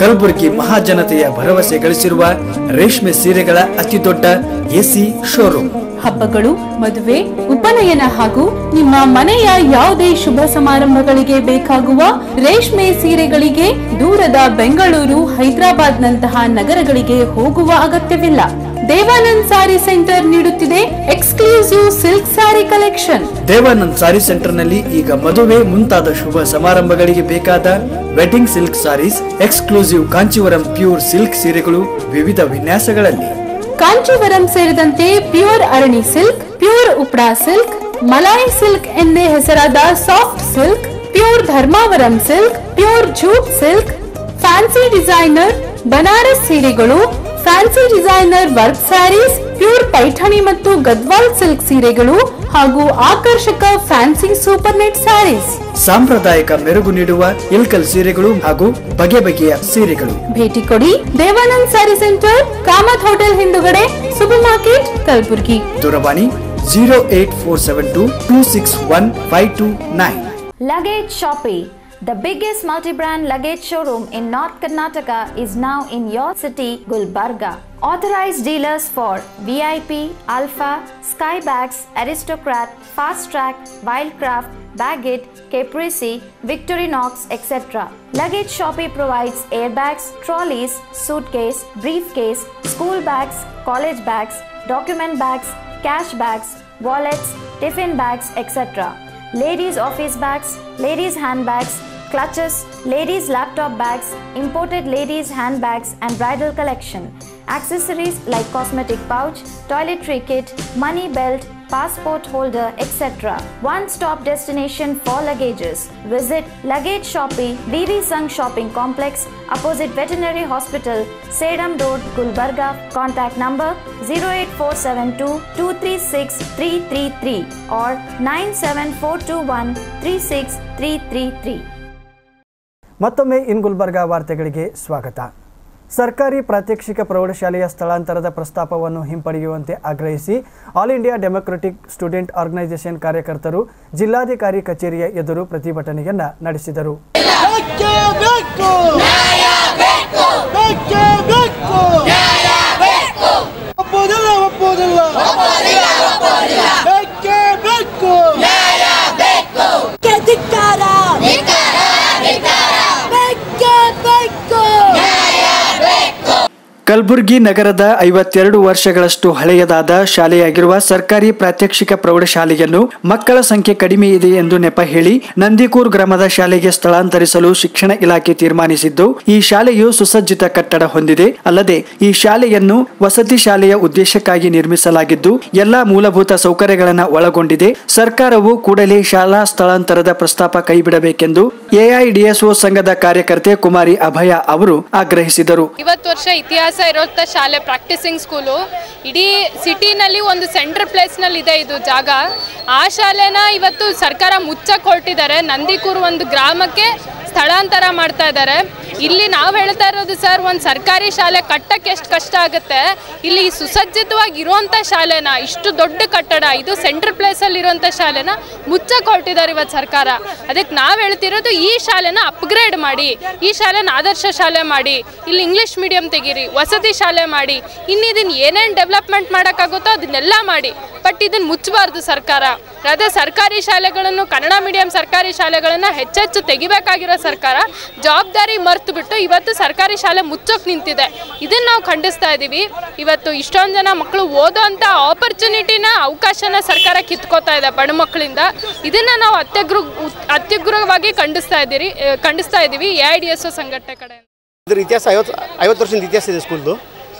ಕಲಬುರಗಿ ಮಹಾಜನತೆಯ ಭರವಸೆ ಗಳಿಸಿರುವ ರೇಷ್ಮೆ ಸೀರೆಗಳ ಅತಿದೊಡ್ಡ ಎಸಿ ಶೋರೂಮ್ ಹಬ್ಬಗಳು, ಮದುವೆ, ಉಪನಯನ ಹಾಗೂ ನಿಮ್ಮ ಮನೆಯ ಯಾವುದೇ ಶುಭ ಸಮಾರಂಭಗಳಿಗೆ ಬೇಕಾಗುವ ರೇಷ್ಮೆ ಸೀರೆಗಳಿಗೆ ದೂರದ ಬೆಂಗಳೂರು ಹೈದರಾಬಾದ್ ನಂತಹ ನಗರಗಳಿಗೆ ಹೋಗುವ ಅಗತ್ಯವಿಲ್ಲ. ದೇವಾನಂದ್ ಸಾರಿ ಸೆಂಟರ್ ನೀಡುತ್ತಿದೆ exclusive silk sari collection. Devanand sari ಸೆಂಟರ್ನಲ್ಲಿ ಈಗ ಮದುವೆ ಮುಂತಾದ ಶುಭ ಸಮಾರಂಭಗಳಿಗೆ ಬೇಕಾದ wedding silk saris, exclusive Kanchivaram pure silk ಸೀರೆಗಳು ವಿವಿಧ ವಿನ್ಯಾಸಗಳಲ್ಲಿ. ಕಾಂಚೀವರಂ ಸೇರಿದಂತೆ pure Arani silk, pure Uppada silk, Malai silk ಎಂದೇ ಹೆಸರಾದ soft silk, pure Dharmavaram silk, pure jute silk, fancy designer, Banaras ಸೀರೆಗಳು fancy designer work saris pure Paithani ಮತ್ತು ಗದ್ವಾಲ್ ಸಿಲ್ಕ್ ಸೀರೆಗಳು ಹಾಗೂ ಆಕರ್ಷಕ ಫ್ಯಾನ್ಸಿ ಸೂಪರ್ ನೆಟ್ ಸ್ಯಾರೀಸ್. ಸಾಂಪ್ರದಾಯಿಕ ಮೆರುಗು ನೀಡುವ ಇಲ್ಕಲ್ ಸೀರೆಗಳು ಹಾಗೂ ಬಗೆ ಬಗೆಯ ಸೀರೆಗಳು. ಭೇಟಿ ಕೊಡಿ ದೇವಾನಂದ್ ಸ್ಯಾರಿ ಸೆಂಟರ್ ಕಾಮತ್ ಹೋಟೆಲ್ ಹಿಂದುಗಡೆ ಸೂಪರ್ ಮಾರ್ಕೆಟ್ ಕಲಬುರಗಿ. ದೂರವಾಣಿ zero eight four seven two two six one five two nine. Luggage Shoppe, the biggest multi-brand luggage showroom in North Karnataka is now in your city, Gulbarga. Authorized dealers for VIP, Alpha, Skybags, Aristocrat, Fast Track, Wildcraft, Baggett, Caprese, Victorinox, etc. Luggage Shoppe provides airbags, trolleys, suitcase, briefcase, school bags, college bags, document bags, cash bags, wallets, tiffin bags, etc ladies' office bags, ladies' handbags, clutches, ladies' laptop bags, imported ladies' handbags, and bridal collection. Accessories like cosmetic pouch, toiletry kit, money belt, passport holder, etc. One stop destination for luggages. Visit Luggage Shoppe, VV Sung Shopping Complex, opposite Veterinary Hospital, Sedam Road, Gulbarga. Contact number 08472 236 333 or 97421 36333. ಮತ್ತೊಮ್ಮೆ ಇನ್ ಗುಲ್ಬರ್ಗ ವಾರ್ತೆಗಳಿಗೆ ಸ್ವಾಗತ. ಸರ್ಕಾರಿ ಪ್ರಾತ್ಯಕ್ಷಿಕ ಪ್ರೌಢಶಾಲೆಯ ಸ್ಥಳಾಂತರದ ಪ್ರಸ್ತಾಪವನ್ನು ಹಿಂಪಡೆಯುವಂತೆ ಆಗ್ರಹಿಸಿ All India Democratic Student Organisation ಕಾರ್ಯಕರ್ತರು ಜಿಲ್ಲಾಧಿಕಾರಿ ಕಚೇರಿಯ ಎದುರು ಪ್ರತಿಭಟನೆಯನ್ನ ನಡೆಸಿದರು. ಒಪ್ಪೋದಿಲ್ಲ ಒಪ್ಪೋದಿಲ್ಲ ಬೇಕೇ ಬೇಕು ಧಿಕ್ಕಾರ ಬೇಕೇ ಬೇಕು ಕಲಬುರಗಿ ನಗರದ ಐವತ್ತೆರಡು ವರ್ಷಗಳಷ್ಟು ಹಳೆಯದಾದ ಶಾಲೆಯಾಗಿರುವ ಸರ್ಕಾರಿ ಪ್ರಾತ್ಯಕ್ಷಿಕ ಪ್ರೌಢಶಾಲೆಯನ್ನು ಮಕ್ಕಳ ಸಂಖ್ಯೆ ಕಡಿಮೆ ಇದೆ ಎಂದು ನೆಪ ಹೇಳಿ ನಂದಿಕೂರ್ ಗ್ರಾಮದ ಶಾಲೆಗೆ ಸ್ಥಳಾಂತರಿಸಲು ಶಿಕ್ಷಣ ಇಲಾಖೆ ತೀರ್ಮಾನಿಸಿದ್ದು, ಈ ಶಾಲೆಯು ಸುಸಜ್ಜಿತ ಕಟ್ಟಡ ಹೊಂದಿದೆ. ಅಲ್ಲದೆ, ಈ ಶಾಲೆಯನ್ನು ವಸತಿ ಶಾಲೆಯ ಉದ್ದೇಶಕ್ಕಾಗಿ ನಿರ್ಮಿಸಲಾಗಿದ್ದು, ಎಲ್ಲಾ ಮೂಲಭೂತ ಸೌಕರ್ಯಗಳನ್ನು ಒಳಗೊಂಡಿದೆ. ಸರ್ಕಾರವು ಕೂಡಲೇ ಶಾಲಾ ಸ್ಥಳಾಂತರದ ಪ್ರಸ್ತಾಪ ಕೈಬಿಡಬೇಕೆಂದು ಎಐಡಿಎಸ್ಒ ಸಂಘದ ಕಾರ್ಯಕರ್ತೆ ಕುಮಾರಿ ಅಭಯ ಅವರು ಆಗ್ರಹಿಸಿದರು. ವರ್ಷ ಇತಿಹಾಸ ಇರೋಂಥ ಶಾಲೆ ಪ್ರಾಕ್ಟೀಸಿಂಗ್ ಸ್ಕೂಲು ಇಡೀ ಸಿಟಿನಲ್ಲಿ ಒಂದು ಸೆಂಟ್ರ್ ಪ್ಲೇಸ್ನಲ್ಲಿ ಇದೆ ಇದು ಜಾಗ. ಆ ಶಾಲೆನ ಇವತ್ತು ಸರ್ಕಾರ ಮುಚ್ಚಕ್ಕೆ ಹೊರಟಿದ್ದಾರೆ. ನಂದಿಕೂರು ಒಂದು ಗ್ರಾಮಕ್ಕೆ ಸ್ಥಳಾಂತರ ಮಾಡ್ತಾ ಇದ್ದಾರೆ. ಇಲ್ಲಿ ನಾವು ಹೇಳ್ತಾ ಇರೋದು, ಸರ್, ಒಂದು ಸರ್ಕಾರಿ ಶಾಲೆ ಕಟ್ಟಕ್ಕೆ ಎಷ್ಟು ಕಷ್ಟ ಆಗುತ್ತೆ? ಇಲ್ಲಿ ಸುಸಜ್ಜಿತವಾಗಿ ಇರುವಂಥ ಶಾಲೆನ, ಇಷ್ಟು ದೊಡ್ಡ ಕಟ್ಟಡ, ಇದು ಸೆಂಟ್ರ್ ಪ್ಲೇಸಲ್ಲಿ ಇರುವಂಥ ಶಾಲೆನ ಮುಚ್ಚಕ್ಕೆ ಹೊರಟಿದ್ದಾರೆ ಇವತ್ತು ಸರ್ಕಾರ. ಅದಕ್ಕೆ ನಾವು ಹೇಳ್ತಿರೋದು, ಈ ಶಾಲೆನ ಅಪ್ಗ್ರೇಡ್ ಮಾಡಿ, ಈ ಶಾಲೆನ ಆದರ್ಶ ಶಾಲೆ ಮಾಡಿ. ಇಲ್ಲಿ ಇಂಗ್ಲೀಷ್ ಮೀಡಿಯಂ ತೆಗೀರಿ ವಸತಿ ಶಾಲೆ ಮಾಡಿ ಇನ್ನು ಇದನ್ನು ಏನೇನು ಡೆವಲಪ್ಮೆಂಟ್ ಮಾಡೋಕ್ಕಾಗುತ್ತೋ ಅದನ್ನೆಲ್ಲ ಮಾಡಿ ಬಟ್ ಇದನ್ನು ಮುಚ್ಚಬಾರ್ದು ಸರ್ಕಾರ. ಅದೇ ಸರ್ಕಾರಿ ಶಾಲೆಗಳನ್ನು, ಕನ್ನಡ ಮೀಡಿಯಂ ಸರ್ಕಾರಿ ಶಾಲೆಗಳನ್ನು ಹೆಚ್ಚೆಚ್ಚು ತೆಗಿಬೇಕಾಗಿರೋ ಸರ್ಕಾರ ಜವಾಬ್ದಾರಿ ಮರೆತು ಬಿಟ್ಟು ಇವತ್ತು ಸರ್ಕಾರಿ ಶಾಲೆ ಮುಚ್ಚೋಕೆ ನಿಂತಿದೆ. ಇದನ್ನು ನಾವು ಖಂಡಿಸ್ತಾ ಇದ್ದೀವಿ ಇವತ್ತು ಇಷ್ಟೊಂದು ಜನ ಮಕ್ಕಳು ಓದೋ ಅಂಥ ಆಪರ್ಚುನಿಟಿನ ಅವಕಾಶನ ಸರ್ಕಾರ ಕಿತ್ಕೋತಾ ಇದೆ ಬಡ ಮಕ್ಕಳಿಂದ ಇದನ್ನು ನಾವು ಅತ್ಯಗ್ರ, ಅತ್ಯುಗ್ರವಾಗಿ ಖಂಡಿಸ್ತಾ ಇದ್ದೀರಿ ಖಂಡಿಸ್ತಾ ಇದ್ದೀವಿ ಎ ಐ ಡಿ ಎಸ್ ಸಂಘಟನೆ ಕಡೆ. ಇದ್ರ ಇತಿಹಾಸ ಐವತ್ತು ಐವತ್ತು ವರ್ಷದಿಂದ ಇತಿಹಾಸ ಇದೆ ಸ್ಕೂಲ್ದು.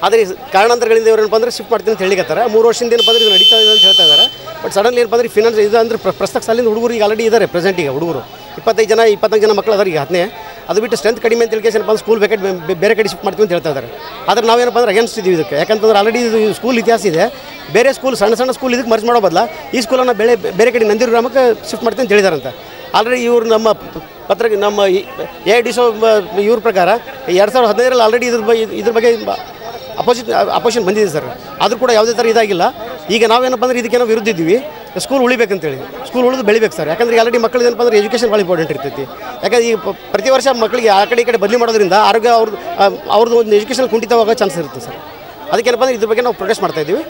ಆದರೆ ಕಾರಣಾಂತರಗಳಿಂದ ಏನಪ್ಪ ಅಂದ್ರೆ ಶಿಫ್ಟ್ ಮಾಡ್ತೀನಿ ಅಂತ ಹೇಳಿಕತ್ತಾರೆ. ಮೂರು ವರ್ಷದಿಂದ ಏನಪ್ಪ ಅಂದ್ರೆ ಇದು ನಡೀತಾ ಇದೆ ಅಂತ ಹೇಳ್ತಾ ಇದ್ದಾರೆ ಬಟ್ ಸಡನ್ಲಿ ಏನಪ್ಪ ಅಂದ್ರೆ ಫಿನಾನ್ಸ್ ಇದು ಅಂದರೆ ಪ್ರಸ್ತಕ ಸಾಲಿನ ಹುಡುಗರು ಈಗ ಆಲ್ರೆಡಿ ಇದ್ದಾರೆ ಪ್ರೆಸೆಂಟ್ ಈಗ ಹುಡುಗರು. ಇಪ್ಪತ್ತೈದು ಜನ ಇಪ್ಪತ್ತೈದು ಜನ ಮಕ್ಕಳು ಅದಾರೆ ಈಗ ಹತ್ತನೇ. ಅದು ಬಿಟ್ಟು ಸ್ಟ್ರೆಂತ್ ಕಡಿಮೆ ಅಂತ ಹೇಳಿಕೆ ಏನಪ್ಪ ಸ್ಕೂಲ್ ಬೇಕೇಟ್ ಬೇರೆ ಕಡೆ ಶಿಫ್ಟ್ ಮಾಡ್ತೀವಿ ಅಂತ ಹೇಳ್ತಾ ಇದ್ದಾರೆ ಆದರೆ ನಾವೇನಪ್ಪ ಅಂದ್ರೆ ಅಗೇನ್ಸ್ಟ್ ಇದೀವಿ ಇದಕ್ಕೆ. ಯಾಕಂತಂದ್ರೆ ಆಲ್ರೆಡಿ ಇದು ಸ್ಕೂಲ್ ಇತಿಹಾಸ ಇದೆ. ಬೇರೆ ಸ್ಕೂಲ್ ಸಣ್ಣ ಸಣ್ಣ ಸ್ಕೂಲ್ ಇದಕ್ಕೆ ಮರ್ಜ್ ಮಾಡೋ ಬದಲ ಈ ಸ್ಕೂಲನ್ನು ಬೇರೆ ಬೇರೆ ಕಡೆ ನಂದಿರು ಗ್ರಾಮಕ್ಕೆ ಶಿಫ್ಟ್ ಮಾಡ್ತೀನಿ ಅಂತ ಹೇಳಿದಾರಂತೆ. ಆಲ್ರೆಡಿ ಇವರು ನಮ್ಮ ಪತ್ರ ನಮ್ಮ ಎ ಡಿ ಸೊ ಇವ್ರ ಪ್ರಕಾರ ಎರಡು ಸಾವಿರದ ಹದಿನೈದರಲ್ಲಿ ಆಲ್ರೆಡಿ ಇದ್ರ ಬಗ್ಗೆ ಇದ್ರ ಬಗ್ಗೆ ಅಪೋಸಿಟ್ ಅಪೋಸಿಷನ್ ಬಂದಿದೆ ಸರ್ ಆದರೂ ಕೂಡ ಯಾವುದೇ ಥರ ಇದಾಗಿಲ್ಲ. ಈಗ ನಾವೇನಪ್ಪ ಅಂದ್ರೆ ಇದಕ್ಕೇನೋ ವಿರುದ್ಧ ಇದ್ದೀವಿ. ಸ್ಕೂಲ್ ಉಳಿಬೇಕಂತೇಳಿ. ಸ್ಕೂಲ್ ಉಳಿದು ಬೆಳಿಬೇಕು ಸರ್ ಯಾಕಂದ್ರೆ ಆಲ್ರೆಡಿ ಮಕ್ಕಳಿಗೆ ಏನಪ್ಪ ಅಂದ್ರೆ ಎಜುಕೇಷನ್ ಭಾಳ ಇಂಪಾರ್ಟೆಂಟ್ ಇರ್ತೈತಿ. ಯಾಕಂದ್ರೆ ಈ ಪ್ರತಿ ವರ್ಷ ಮಕ್ಕಳಿಗೆ ಆ ಕಡೆ ಈ ಕಡೆ ಬದಲಿ ಮಾಡೋದ್ರಿಂದ ಆರೋಗ್ಯ ಅವ್ರದ್ದು ಅವ್ರದ್ದು ಒಂದು ಎಜುಕೇಷನ್ ಕುಂಠಿತವಾಗೋ ಚಾನ್ಸ್ ಇರುತ್ತೆ ಸರ್ ಅದಕ್ಕೇನಪ್ಪ ಅಂದ್ರೆ ಇದ್ರ ಬಗ್ಗೆ ನಾವು ಪ್ರೊಟೆಸ್ಟ್ ಮಾಡ್ತಾ ಇದ್ದೀವಿ.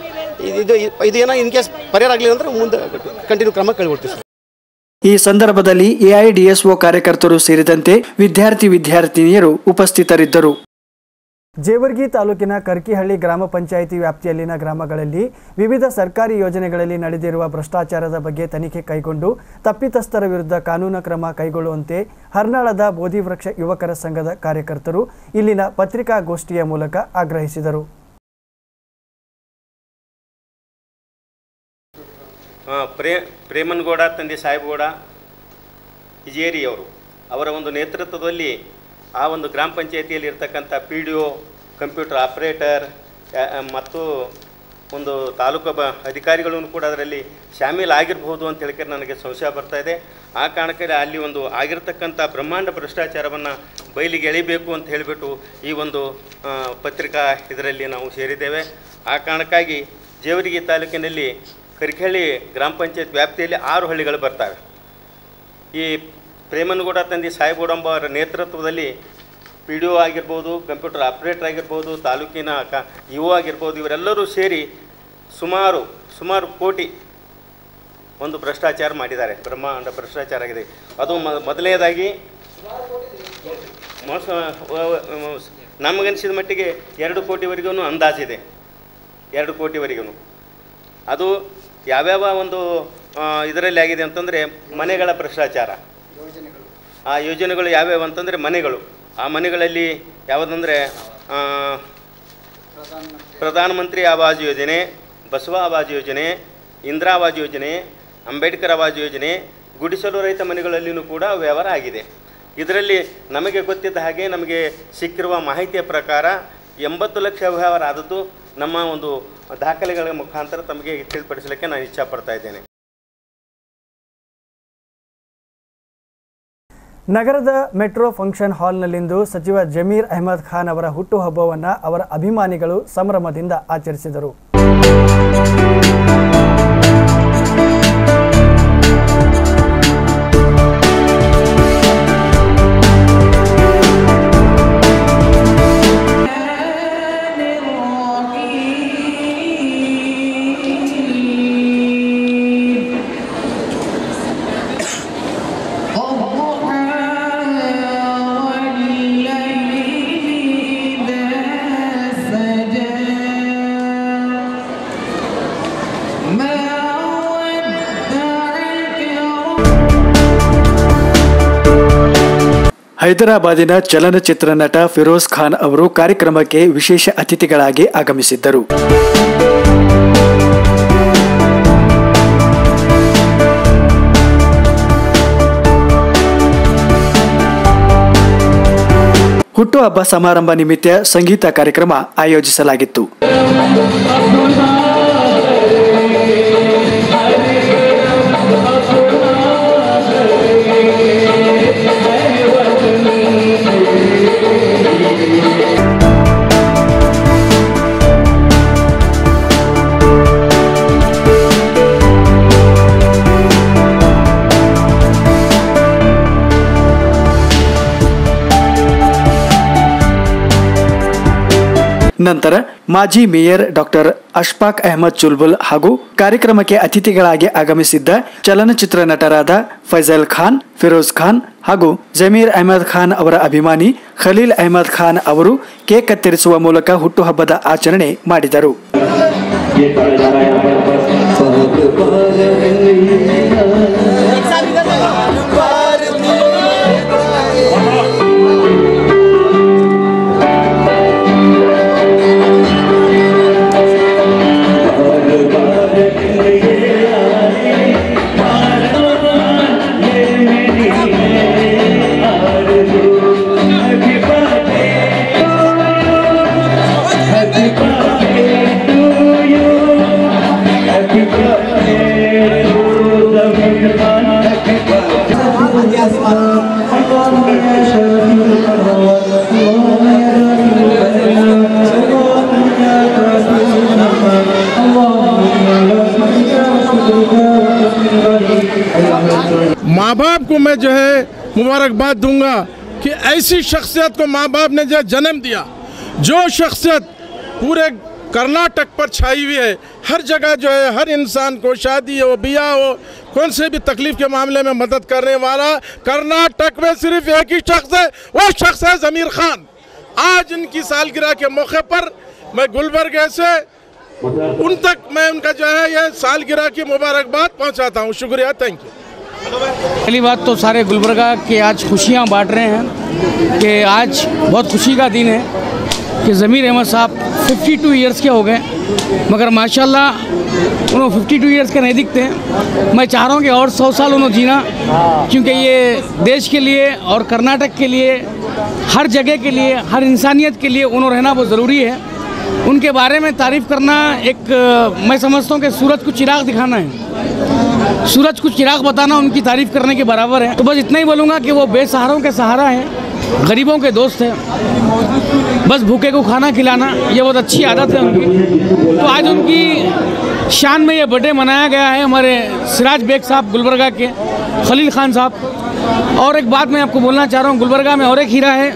ಇದು ಇದು ಏನೋ ಇನ್ ಕೇಸ್ ಪರಿಹಾರ ಆಗಲಿಲ್ಲ ಅಂದ್ರೆ ಮುಂದೆ ಕಂಟಿನ್ಯೂ ಕ್ರಮ ಕೈಗೊಳ್ತೀವಿ ಸರ್ ಈ ಸಂದರ್ಭದಲ್ಲಿ ಎಐಡಿಎಸ್ಒ ಕಾರ್ಯಕರ್ತರು ಸೇರಿದಂತೆ ವಿದ್ಯಾರ್ಥಿ ವಿದ್ಯಾರ್ಥಿನಿಯರು ಉಪಸ್ಥಿತರಿದ್ದರು. ಜೇವರ್ಗಿ ತಾಲೂಕಿನ ಕರ್ಕಿಹಳ್ಳಿ ಗ್ರಾಮ ಪಂಚಾಯಿತಿ ವ್ಯಾಪ್ತಿಯಲ್ಲಿನ ಗ್ರಾಮಗಳಲ್ಲಿ ವಿವಿಧ ಸರ್ಕಾರಿ ಯೋಜನೆಗಳಲ್ಲಿ ನಡೆದಿರುವ ಭ್ರಷ್ಟಾಚಾರದ ಬಗ್ಗೆ ತನಿಖೆ ಕೈಗೊಂಡು ತಪ್ಪಿತಸ್ಥರ ವಿರುದ್ಧ ಕಾನೂನು ಕ್ರಮ ಕೈಗೊಳ್ಳುವಂತೆ ಹರ್ನಾಳದ ಬೋಧಿವೃಕ್ಷ ಯುವಕರ ಸಂಘದ ಕಾರ್ಯಕರ್ತರು ಇಲ್ಲಿನ ಪತ್ರಿಕಾಗೋಷ್ಠಿಯ ಮೂಲಕ ಆಗ್ರಹಿಸಿದರು. ಪ್ರೇ, ಪ್ರೇಮನ್ಗೌಡ, ತಂದೆ ಸಾಹೇಬ್ಗೌಡ ಇಜೇರಿಯವರು ಅವರ ಒಂದು ನೇತೃತ್ವದಲ್ಲಿ ಆ ಒಂದು ಗ್ರಾಮ ಪಂಚಾಯಿತಿಯಲ್ಲಿ ಇರ್ತಕ್ಕಂಥ P D O, computer operator ಮತ್ತು ಒಂದು ತಾಲೂಕು ಬ, ಅಧಿಕಾರಿಗಳನ್ನು ಕೂಡ ಅದರಲ್ಲಿ ಶಾಮೀಲ್ ಆಗಿರಬಹುದು ಅಂತ ಹೇಳಿಕೆ ನನಗೆ ಸಂಶಯ ಬರ್ತಾ ಇದೆ. ಆ ಕಾರಣಕ್ಕೆ ಅಲ್ಲಿ ಒಂದು ಆಗಿರತಕ್ಕಂಥ ಬ್ರಹ್ಮಾಂಡ ಭ್ರಷ್ಟಾಚಾರವನ್ನು ಬಯಲಿಗೆ ಎಳಿಬೇಕು ಅಂತ ಹೇಳಿಬಿಟ್ಟು ಈ ಒಂದು ಪತ್ರಿಕಾ ಇದರಲ್ಲಿ ನಾವು ಸೇರಿದ್ದೇವೆ. ಆ ಕಾರಣಕ್ಕಾಗಿ ಜೇವರಿಗೆ ತಾಲೂಕಿನಲ್ಲಿ ಕರಿಕಹಳ್ಳಿ ಗ್ರಾಮ ಪಂಚಾಯತ್ ವ್ಯಾಪ್ತಿಯಲ್ಲಿ ಆರು ಹಳ್ಳಿಗಳು ಬರ್ತವೆ. ಈ ಪ್ರೇಮನಗೌಡ ತಂದೆ ಸಾಹೇಬಗೌಡಂಬ ಅವರ ನೇತೃತ್ವದಲ್ಲಿ ಪಿ ಡಿ ಒ ಆಗಿರ್ಬೋದು, ಕಂಪ್ಯೂಟರ್ ಆಪ್ರೇಟರ್ ಆಗಿರ್ಬೋದು, ತಾಲೂಕಿನ ಕ ಒ ಆಗಿರ್ಬೋದು, ಇವರೆಲ್ಲರೂ ಸೇರಿ ಸುಮಾರು ಸುಮಾರು ಕೋಟಿ ಒಂದು ಭ್ರಷ್ಟಾಚಾರ ಮಾಡಿದ್ದಾರೆ. ಬ್ರಹ್ಮಾಂಡ ಭ್ರಷ್ಟಾಚಾರ ಆಗಿದೆ. ಅದು ಮೊದಲನೇದಾಗಿ ಮೋಸ ನಮಗನಿಸಿದ ಮಟ್ಟಿಗೆ ಎರಡು ಕೋಟಿವರೆಗೂ ಅಂದಾಜಿದೆ. ಎರಡು ಕೋಟಿವರೆಗೂ. ಅದು ಯಾವ್ಯಾವ ಒಂದು ಇದರಲ್ಲಿ ಆಗಿದೆ ಅಂತಂದರೆ ಮನೆಗಳ ಭ್ರಷ್ಟಾಚಾರ. ಆ ಯೋಜನೆಗಳು ಯಾವ್ಯಾವ ಅಂತಂದರೆ ಮನೆಗಳು. ಆ ಮನೆಗಳಲ್ಲಿ ಯಾವುದಂದರೆ ಪ್ರಧಾನಮಂತ್ರಿ ಆವಾಸ್ ಯೋಜನೆ, ಬಸವ ಆವಾಸ್ ಯೋಜನೆ, ಇಂದಿರಾ ಆವಾಸ್ ಯೋಜನೆ, ಅಂಬೇಡ್ಕರ್ ಆವಾಸ್ ಯೋಜನೆ, ಗುಡಿಸಲು ರೈತ ಮನೆಗಳಲ್ಲಿಯೂ ಕೂಡ ವ್ಯವಹಾರ ಆಗಿದೆ. ಇದರಲ್ಲಿ ನಮಗೆ ಗೊತ್ತಿದ್ದ ಹಾಗೆ ನಮಗೆ ಸಿಕ್ಕಿರುವ ಮಾಹಿತಿಯ ಪ್ರಕಾರ ಎಂಬತ್ತು ಲಕ್ಷ ವ್ಯವಹಾರ ಆದದ್ದು ನಮ್ಮ ಒಂದು ದಾಖಲೆಗಳ ಮುಖಾಂತರ ತಮಗೆ ತಿಳಿಪಡಿಸಲಿಕ್ಕೆ ನಾನು ಇಚ್ಛಪಡ್ತಾ ಇದ್ದೇನೆ. ನಗರದ ಮೆಟ್ರೋ ಫಂಕ್ಷನ್ ಹಾಲ್ನಲ್ಲಿಂದು ಸಚಿವ ಜಮೀರ್ ಅಹಮದ್ ಖಾನ್ ಅವರ ಹುಟ್ಟುಹಬ್ಬವನ್ನು ಅವರ ಅಭಿಮಾನಿಗಳು ಸಂಭ್ರಮದಿಂದ ಆಚರಿಸಿದರು. ಹೈದರಾಬಾದಿನ ಚಲನಚಿತ್ರ ನಟ ಫಿರೋಜ್ ಖಾನ್ ಅವರು ಕಾರ್ಯಕ್ರಮಕ್ಕೆ ವಿಶೇಷ ಅತಿಥಿಗಳಾಗಿ ಆಗಮಿಸಿದ್ದರು. ಹುಟ್ಟುಹಬ್ಬ ಸಮಾರಂಭ ನಿಮಿತ್ತ ಸಂಗೀತ ಕಾರ್ಯಕ್ರಮ ಆಯೋಜಿಸಲಾಗಿತ್ತು. ನಂತರ ಮಾಜಿ ಮೇಯರ್ ಡಾಕ್ಟರ್ ಅಶ್ಫಾಕ್ ಅಹಮದ್ ಚುಲ್ಬುಲ್ ಹಾಗೂ ಕಾರ್ಯಕ್ರಮಕ್ಕೆ ಅತಿಥಿಗಳಾಗಿ ಆಗಮಿಸಿದ್ದ ಚಲನಚಿತ್ರ ನಟರಾದ ಫೈಜಲ್ ಖಾನ್, ಫಿರೋಜ್ ಖಾನ್ ಹಾಗೂ ಜಮೀರ್ ಅಹಮದ್ ಖಾನ್ ಅವರ ಅಭಿಮಾನಿ ಖಲೀಲ್ ಅಹಮದ್ ಖಾನ್ ಅವರು ಕೇಕ್ ಕತ್ತರಿಸುವ ಮೂಲಕ ಹುಟ್ಟುಹಬ್ಬದ ಆಚರಣೆ ಮಾಡಿದರು. बाप को मैं जो है मुबारकबाद दूँगा कि ऐसी शख्सियत को माँ बाप ने जो जन्म दिया। जो शख्सियत पूरे कर्नाटक पर छाई हुई है, हर जगह जो है, हर इंसान को शादी हो, ब्याह हो कौन से भी तकलीफ़ के मामले में मदद करने वाला कर्नाटक में सिर्फ़ एक ही शख्स है, वो शख्स है जमीर खान। आज इनकी सालगिरह के मौके पर मैं गुलबर्ग से उन तक मैं उनका जो है, यह सालगिरह की मुबारकबाद पहुंचाता हूँ। शुक्रिया थैंक यू पहली बात तो सारे गुलबर्गा के आज खुशियाँ बांट रहे हैं कि आज बहुत खुशी का दिन है कि ज़मीर अहमद साहब 52 इयर्स के हो गए मगर माशाल्लाह उन्होंने 52 इयर्स के नहीं दिखते मैं चाह रहा हूँ कि और 100 साल उन्होंने जीना, क्योंकि ये देश के लिए और कर्नाटक के लिए, हर जगह के लिए, हर इंसानियत के लिए उन्होंने रहना बहुत ज़रूरी है। उनके बारे में तारीफ़ करना एक, मैं समझता हूँ कि सूरज को चिराग दिखाना है। सूरज को चिराग बताना उनकी तारीफ़ करने के बराबर है। तो बस इतना ही बोलूँगा कि वो बेसहारों के सहारा हैं, गरीबों के दोस्त हैं। बस भूखे को खाना खिलाना, ये बहुत अच्छी आदत है उनकी। तो आज उनकी शान में ये बर्थडे मनाया गया है हमारे सिराज बेग साहब गुलबर्गा के, खलील खान साहब। और एक बात मैं आपको बोलना चाह रहा हूँ, गुलबर्गा में और एक हीरा है,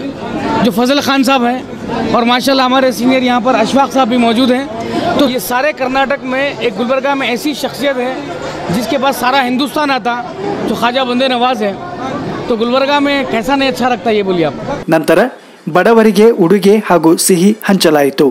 जो फजल खान साहब हैं। और माशाल्लाह हमारे सीनियर यहाँ पर अशफाक साहब भी मौजूद हैं। तो ये सारे कर्नाटक में एक गुलबर्गा में ऐसी शख्सियत है जिसके पास सारा हिंदुस्तान आता जो ख्वाजा बंदे नवाज है तो गुलबर्गा में कैसा नहीं अच्छा लगता ये बोलिए आप ನಂತರ ಬಡವರಿಗೆ ಉಡುಗೆ ಹಾಗೂ ಸಿಹಿ ಹಂಚಲಾಯಿತು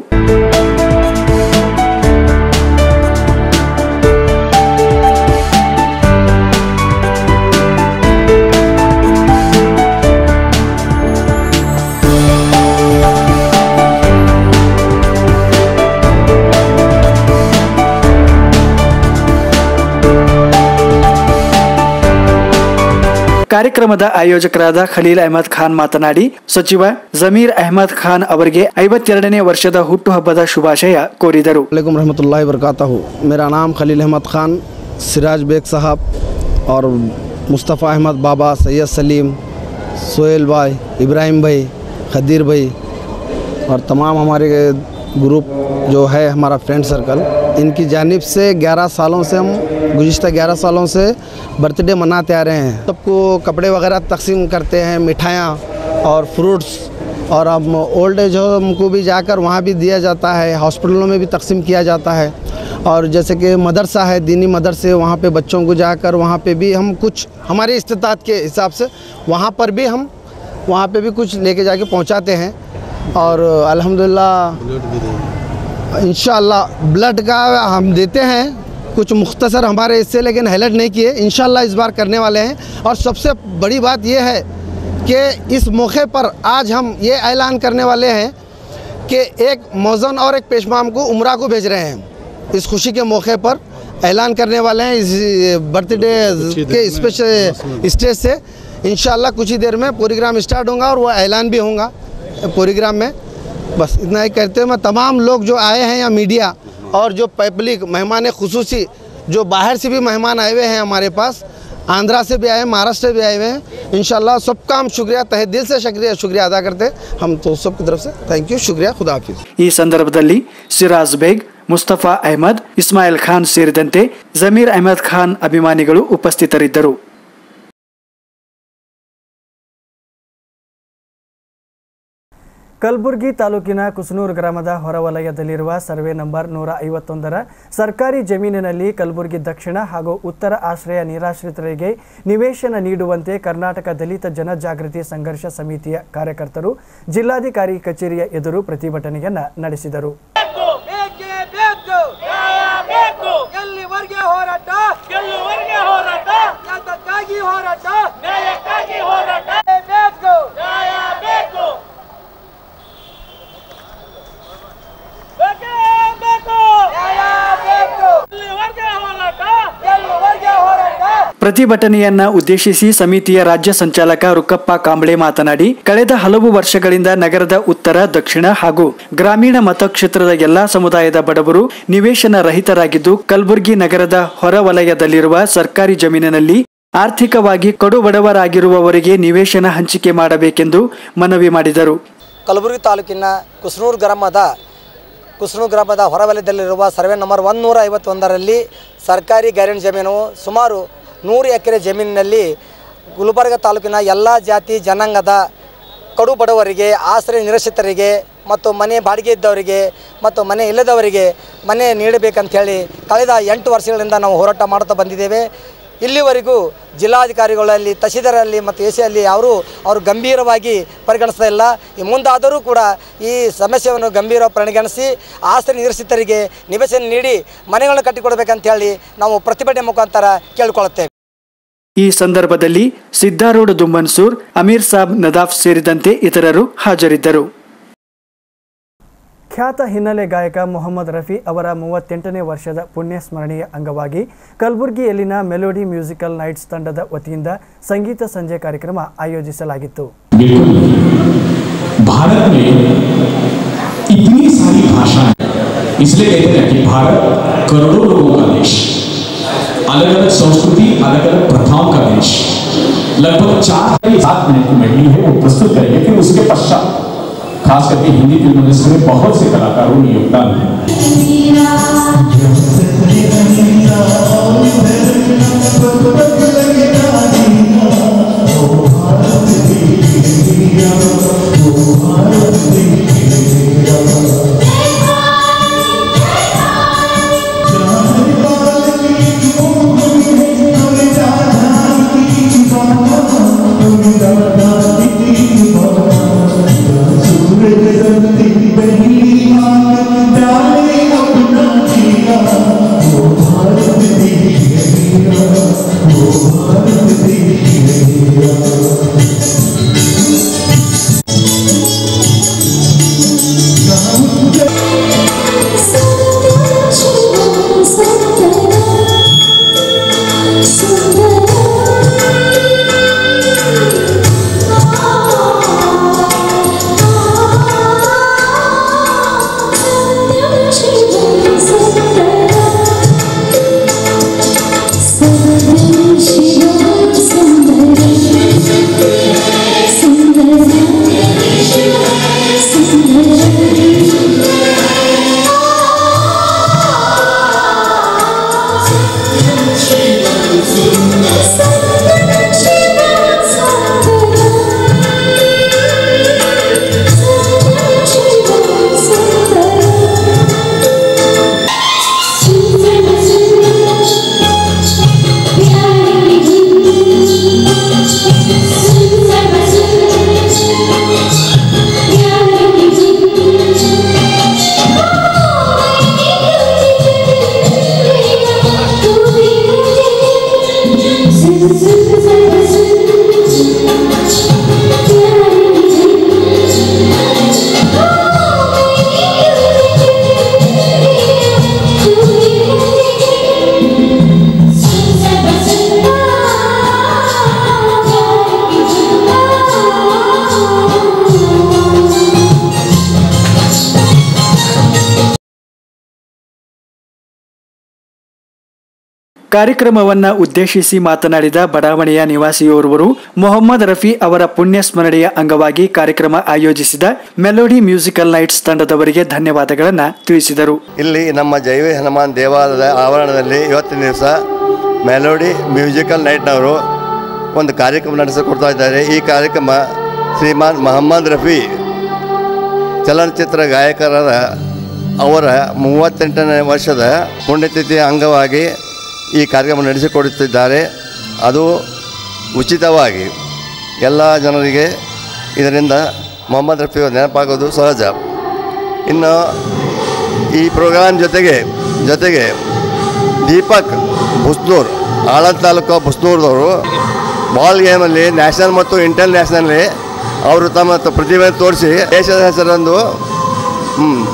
ಕಾರ್ಯಕ್ರಮದ ಆಯೋಜಕರಾದ ಖಲೀಲ್ ಅಹಮದ್ ಖಾನ್ ಮಾತನಾಡಿ ಸಚಿವ ಜಮೀರ್ ಅಹಮದ್ ಖಾನ್ ಅವರಿಗೆ ಐವತ್ತೆರಡನೇ ವರ್ಷದ ಹುಟ್ಟುಹಬ್ಬದ ಶುಭಾಶಯ ಕೋರಿದರು वालेकुम रहमतुल्लाहि वरकातहू मेरा नाम खलील अहमद ख़ान सिराज बेग साहब और मुस्तफ़ा अहमद बाबा सैयद सलीम सोहेल भाई इब्राहिम भाई खदीर भाई और तमाम हमारे ग्रुप जो है हमारा फ्रेंड सर्कल, इनकी जानिब से 11 सालों से हम गुज्तर 11 सालों से बर्थडे मनाते आ रहे हैं। सबको कपड़े वगैरह तकसीम करते हैं, मिठाइयाँ और फ्रूट्स, और हम ओल्ड एज होम को भी जाकर वहाँ भी दिया जाता है, हॉस्पिटलों में भी तकसीम किया जाता है। और जैसे कि मदरसा है, दीनी मदरसे, वहाँ पे बच्चों को जाकर वहाँ पे भी हम कुछ, हमारे इस्तात के हिसाब से वहाँ पर भी हम, वहाँ पे भी कुछ लेके जाके पहुँचाते हैं। और अल्हम्दुलिल्लाह इंशाल्लाह ब्लड का हम देते हैं। कुछ मुख्तसर हमारे इससे लेकिन हाईलाइट नहीं किए। इंशाल्लाह इस बार करने वाले हैं। और सबसे बड़ी बात यह है कि इस मौके पर आज हम ये ऐलान करने वाले हैं कि एक मौज़न और एक पेशमाम को उम्रा को भेज रहे हैं। इस खुशी के मौके पर ऐलान करने वाले हैं इस बर्थडे के स्पेशल स्टेज से। इंशाल्लाह कुछ ही देर में प्रोग्राम स्टार्ट होगा और वह ऐलान भी होगा। प्रोग्राम में बस इतना ही कहते हुए मैं तमाम लोग जो आए हैं या मीडिया और जो पब्लिक मेहमान खसूसी जो बाहर से भी मेहमान आए हुए हैं हमारे पास आंध्रा से भी आए हैं महाराष्ट्र से भी आए हुए हैं इंशाल्लाह सबका हम शुक्रिया तहे दिल से शुक्रिया शुक्रिया अदा करते हैं हम तो सबकी तरफ से थैंक यू शुक्रिया खुदा हाफिज़ ಈ ಸಂದರ್ಭದಲ್ಲಿ ಸಿರಾಜ್ ಬೇಗ್ ಮುಸ್ತಫಾ ಅಹ್ಮದ್ ಇಸ್ಮಾಯಿಲ್ ಖಾನ್ ಸೇರಿದಂತೆ ಜಮೀರ್ ಅಹಮದ್ ಖಾನ್ ಅಭಿಮಾನಿಗಳು ಉಪಸ್ಥಿತರಿದ್ದರು ಕಲಬುರಗಿ ತಾಲೂಕಿನ ಕುಸನೂರು ಗ್ರಾಮದ ಹೊರವಲಯದಲ್ಲಿರುವ ಸರ್ವೆ ನಂಬರ್ ನೂರ ಐವತ್ತೊಂದರ ಸರ್ಕಾರಿ ಜಮೀನಿನಲ್ಲಿ ಕಲಬುರಗಿ ದಕ್ಷಿಣ ಹಾಗೂ ಉತ್ತರ ಆಶ್ರಯ ನಿರಾಶ್ರಿತರಿಗೆ ನಿವೇಶನ ನೀಡುವಂತೆ ಕರ್ನಾಟಕ ದಲಿತ ಜನಜಾಗೃತಿ ಸಂಘರ್ಷ ಸಮಿತಿಯ ಕಾರ್ಯಕರ್ತರು ಜಿಲ್ಲಾಧಿಕಾರಿ ಕಚೇರಿಯ ಎದುರು ಪ್ರತಿಭಟನೆಯನ್ನ ನಡೆಸಿದರು. ಬೇಕೇ ಬೇಕು ಬೇಕು. ಎಲ್ಲಿವರೆಗೆ ಹೋರಾಟ ಎಲ್ಲಿವರೆಗೆ ಹೋರಾಟ ಯಾತಕ್ಕಾಗಿ ಹೋರಾಟ ನ್ಯಾಯಕ್ಕಾಗಿ ಹೋರಾಟ ಬೇಕು ನ್ಯಾಯ ಬೇಕು ಬೇಕೇ ಬೇಕು ನ್ಯಾಯ ಬೇಕು ಎಲ್ಲಿವರೆಗೆ ಹೋರಾಟ ಎಲ್ಲಿವರೆಗೆ ಹೋರಾಟ ಪ್ರತಿಭಟನೆಯನ್ನ ಉದ್ದೇಶಿಸಿ ಸಮಿತಿಯ ರಾಜ್ಯ ಸಂಚಾಲಕ ರುಕ್ಕಪ್ಪ ಕಾಂಬಳೆ ಮಾತನಾಡಿ, ಕಳೆದ ಹಲವು ವರ್ಷಗಳಿಂದ ನಗರದ ಉತ್ತರ, ದಕ್ಷಿಣ ಹಾಗೂ ಗ್ರಾಮೀಣ ಮತಕ್ಷೇತ್ರದ ಎಲ್ಲಾ ಸಮುದಾಯದ ಬಡವರು ನಿವೇಶನ ರಹಿತರಾಗಿದ್ದು, ಕಲಬುರಗಿ ನಗರದ ಹೊರವಲಯದಲ್ಲಿರುವ ಸರ್ಕಾರಿ ಜಮೀನಿನಲ್ಲಿ ಆರ್ಥಿಕವಾಗಿ ಕಡು ಬಡವರಾಗಿರುವವರಿಗೆ ನಿವೇಶನ ಹಂಚಿಕೆ ಮಾಡಬೇಕೆಂದು ಮನವಿ ಮಾಡಿದರು. ಕಲಬುರಗಿ ತಾಲೂಕಿನ ಕುಸನೂರು ಗ್ರಾಮದ ಕುಸನೂರು ಗ್ರಾಮದ ಹೊರವಲಯದಲ್ಲಿರುವ ಸರ್ವೆ ನಂಬರ್ ಒಂದುನೂರ ಐವತ್ತೊಂದರಲ್ಲಿ ಸರ್ಕಾರಿ ಗ್ಯಾರಂಟಿ ಜಮೀನು ಸುಮಾರು ನೂರು ಎಕರೆ ಜಮೀನಿನಲ್ಲಿ ಗುಲ್ಬರ್ಗ ತಾಲೂಕಿನ ಎಲ್ಲ ಜಾತಿ ಜನಾಂಗದ ಕಡು ಬಡವರಿಗೆ, ಆಶ್ರಯ ನಿರಾಶ್ರಿತರಿಗೆ ಮತ್ತು ಮನೆ ಬಾಡಿಗೆ ಇದ್ದವರಿಗೆ ಮತ್ತು ಮನೆ ಇಲ್ಲದವರಿಗೆ ಮನೆ ನೀಡಬೇಕಂಥೇಳಿ ಕಳೆದ ಎಂಟು ವರ್ಷಗಳಿಂದ ನಾವು ಹೋರಾಟ ಮಾಡುತ್ತಾ ಬಂದಿದ್ದೇವೆ. ಇಲ್ಲಿವರೆಗೂ ಜಿಲ್ಲಾಧಿಕಾರಿಗಳಲ್ಲಿ ತಹಸೀಲ್ದಾರಲ್ಲಿ ಮತ್ತು ಎ ಸಿಯಲ್ಲಿ ಅವರು ಅವರು ಗಂಭೀರವಾಗಿ ಪರಿಗಣಿಸ್ತಾ ಇಲ್ಲ. ಈ ಮುಂದಾದರೂ ಕೂಡ ಈ ಸಮಸ್ಯೆಯನ್ನು ಗಂಭೀರ ಪರಿಗಣಿಸಿ ಆಸ್ತಿ ನಿರಸಿತರಿಗೆ ನಿವೇಶನ ನೀಡಿ ಮನೆಗಳನ್ನು ಕಟ್ಟಿಕೊಡ್ಬೇಕಂತ ಹೇಳಿ ನಾವು ಪ್ರತಿಭಟನೆ ಮುಖಾಂತರ ಕೇಳಿಕೊಳ್ಳುತ್ತೇವೆ. ಈ ಸಂದರ್ಭದಲ್ಲಿ ಸಿದ್ದಾರೂಢ ದುಮ್ಮನ್ಸೂರ್ ಅಮೀರ್ ಸಾಬ್ ನದಾಫ್ ಸೇರಿದಂತೆ ಇತರರು ಹಾಜರಿದ್ದರು. ಖ್ಯಾತ ಹಿನ್ನೆಲೆ ಗಾಯಕ ಮೊಹಮ್ಮದ್ ರಫಿ ಅವರ ಮೂವತ್ತೆಂಟನೇ ವರ್ಷದ ಪುಣ್ಯ ಸ್ಮರಣೆಯ ಅಂಗವಾಗಿ ಕಲಬುರಗಿಯಲ್ಲಿನ ಮೆಲೋಡಿ ಮ್ಯೂಸಿಕಲ್ ನೈಟ್ಸ್ ತಂಡದ ವತಿಯಿಂದ ಸಂಗೀತ ಸಂಜೆ ಕಾರ್ಯಕ್ರಮ ಆಯೋಜಿಸಲಾಗಿತ್ತು. ಭಾರತ अलग अलग संस्कृति अलग अलग प्रथाओं का देश लगभग चार सात मिनट की मेडली है, वो प्रस्तुत करेंगे, फिर उसके पश्चात, खास करके हिंदी फ़िल्म इंडस्ट्री में बहुत से कलाकारों ने योगदान दिया। ಕಾರ್ಯಕ್ರಮವನ್ನ ಉದ್ದೇಶಿಸಿ ಮಾತನಾಡಿದ ಬಡಾವಣೆಯ ನಿವಾಸಿಯೋರ್ವರು, ಮೊಹಮ್ಮದ್ ರಫಿ ಅವರ ಪುಣ್ಯ ಸ್ಮರಣೆಯ ಅಂಗವಾಗಿ ಕಾರ್ಯಕ್ರಮ ಆಯೋಜಿಸಿದ ಮೆಲೋಡಿ ಮ್ಯೂಸಿಕಲ್ ನೈಟ್ಸ್ ತಂಡದವರಿಗೆ ಧನ್ಯವಾದಗಳನ್ನು ತಿಳಿಸಿದರು. ಇಲ್ಲಿ ನಮ್ಮ ಜೈವ ಹನುಮಾನ್ ದೇವಾಲಯದ ಆವರಣದಲ್ಲಿ ಇವತ್ತಿನ ದಿವಸ ಮೆಲೋಡಿ ಮ್ಯೂಸಿಕಲ್ ನೈಟ್ನವರು ಒಂದು ಕಾರ್ಯಕ್ರಮ ನಡೆಸಿಕೊಡ್ತಾ ಇದ್ದಾರೆ. ಈ ಕಾರ್ಯಕ್ರಮ ಶ್ರೀಮಾನ್ ಮೊಹಮ್ಮದ್ ರಫಿ ಚಲನಚಿತ್ರ ಗಾಯಕರಾದ ಅವರ ಮೂವತ್ತೆಂಟನೇ ವರ್ಷದ ಪುಣ್ಯತಿಥಿಯ ಅಂಗವಾಗಿ ಈ ಕಾರ್ಯಕ್ರಮ ನಡೆಸಿಕೊಡುತ್ತಿದ್ದಾರೆ. ಅದು ಉಚಿತವಾಗಿ ಎಲ್ಲ ಜನರಿಗೆ ಇದರಿಂದ ಮೊಹಮ್ಮದ್ ರಫಿ ನೆನಪಾಗೋದು ಸಹಜ. ಇನ್ನು ಈ ಪ್ರೋಗ್ರಾಮ್ ಜೊತೆಗೆ ಜೊತೆಗೆ ದೀಪಕ್ ಬುಸ್ನೂರ್ ಆಳದ್ ತಾಲೂಕು ಬುಸ್ನೂರ್ದವರು ಬಾಲ್ ಗೇಮಲ್ಲಿ ನ್ಯಾಷನಲ್ ಮತ್ತು ಇಂಟರ್ನ್ಯಾಷನಲ್ಲಿ ಅವರು ತಮ್ಮ ಪ್ರತಿಭೆ ತೋರಿಸಿ ದೇಶದ ಹೆಸರಂದು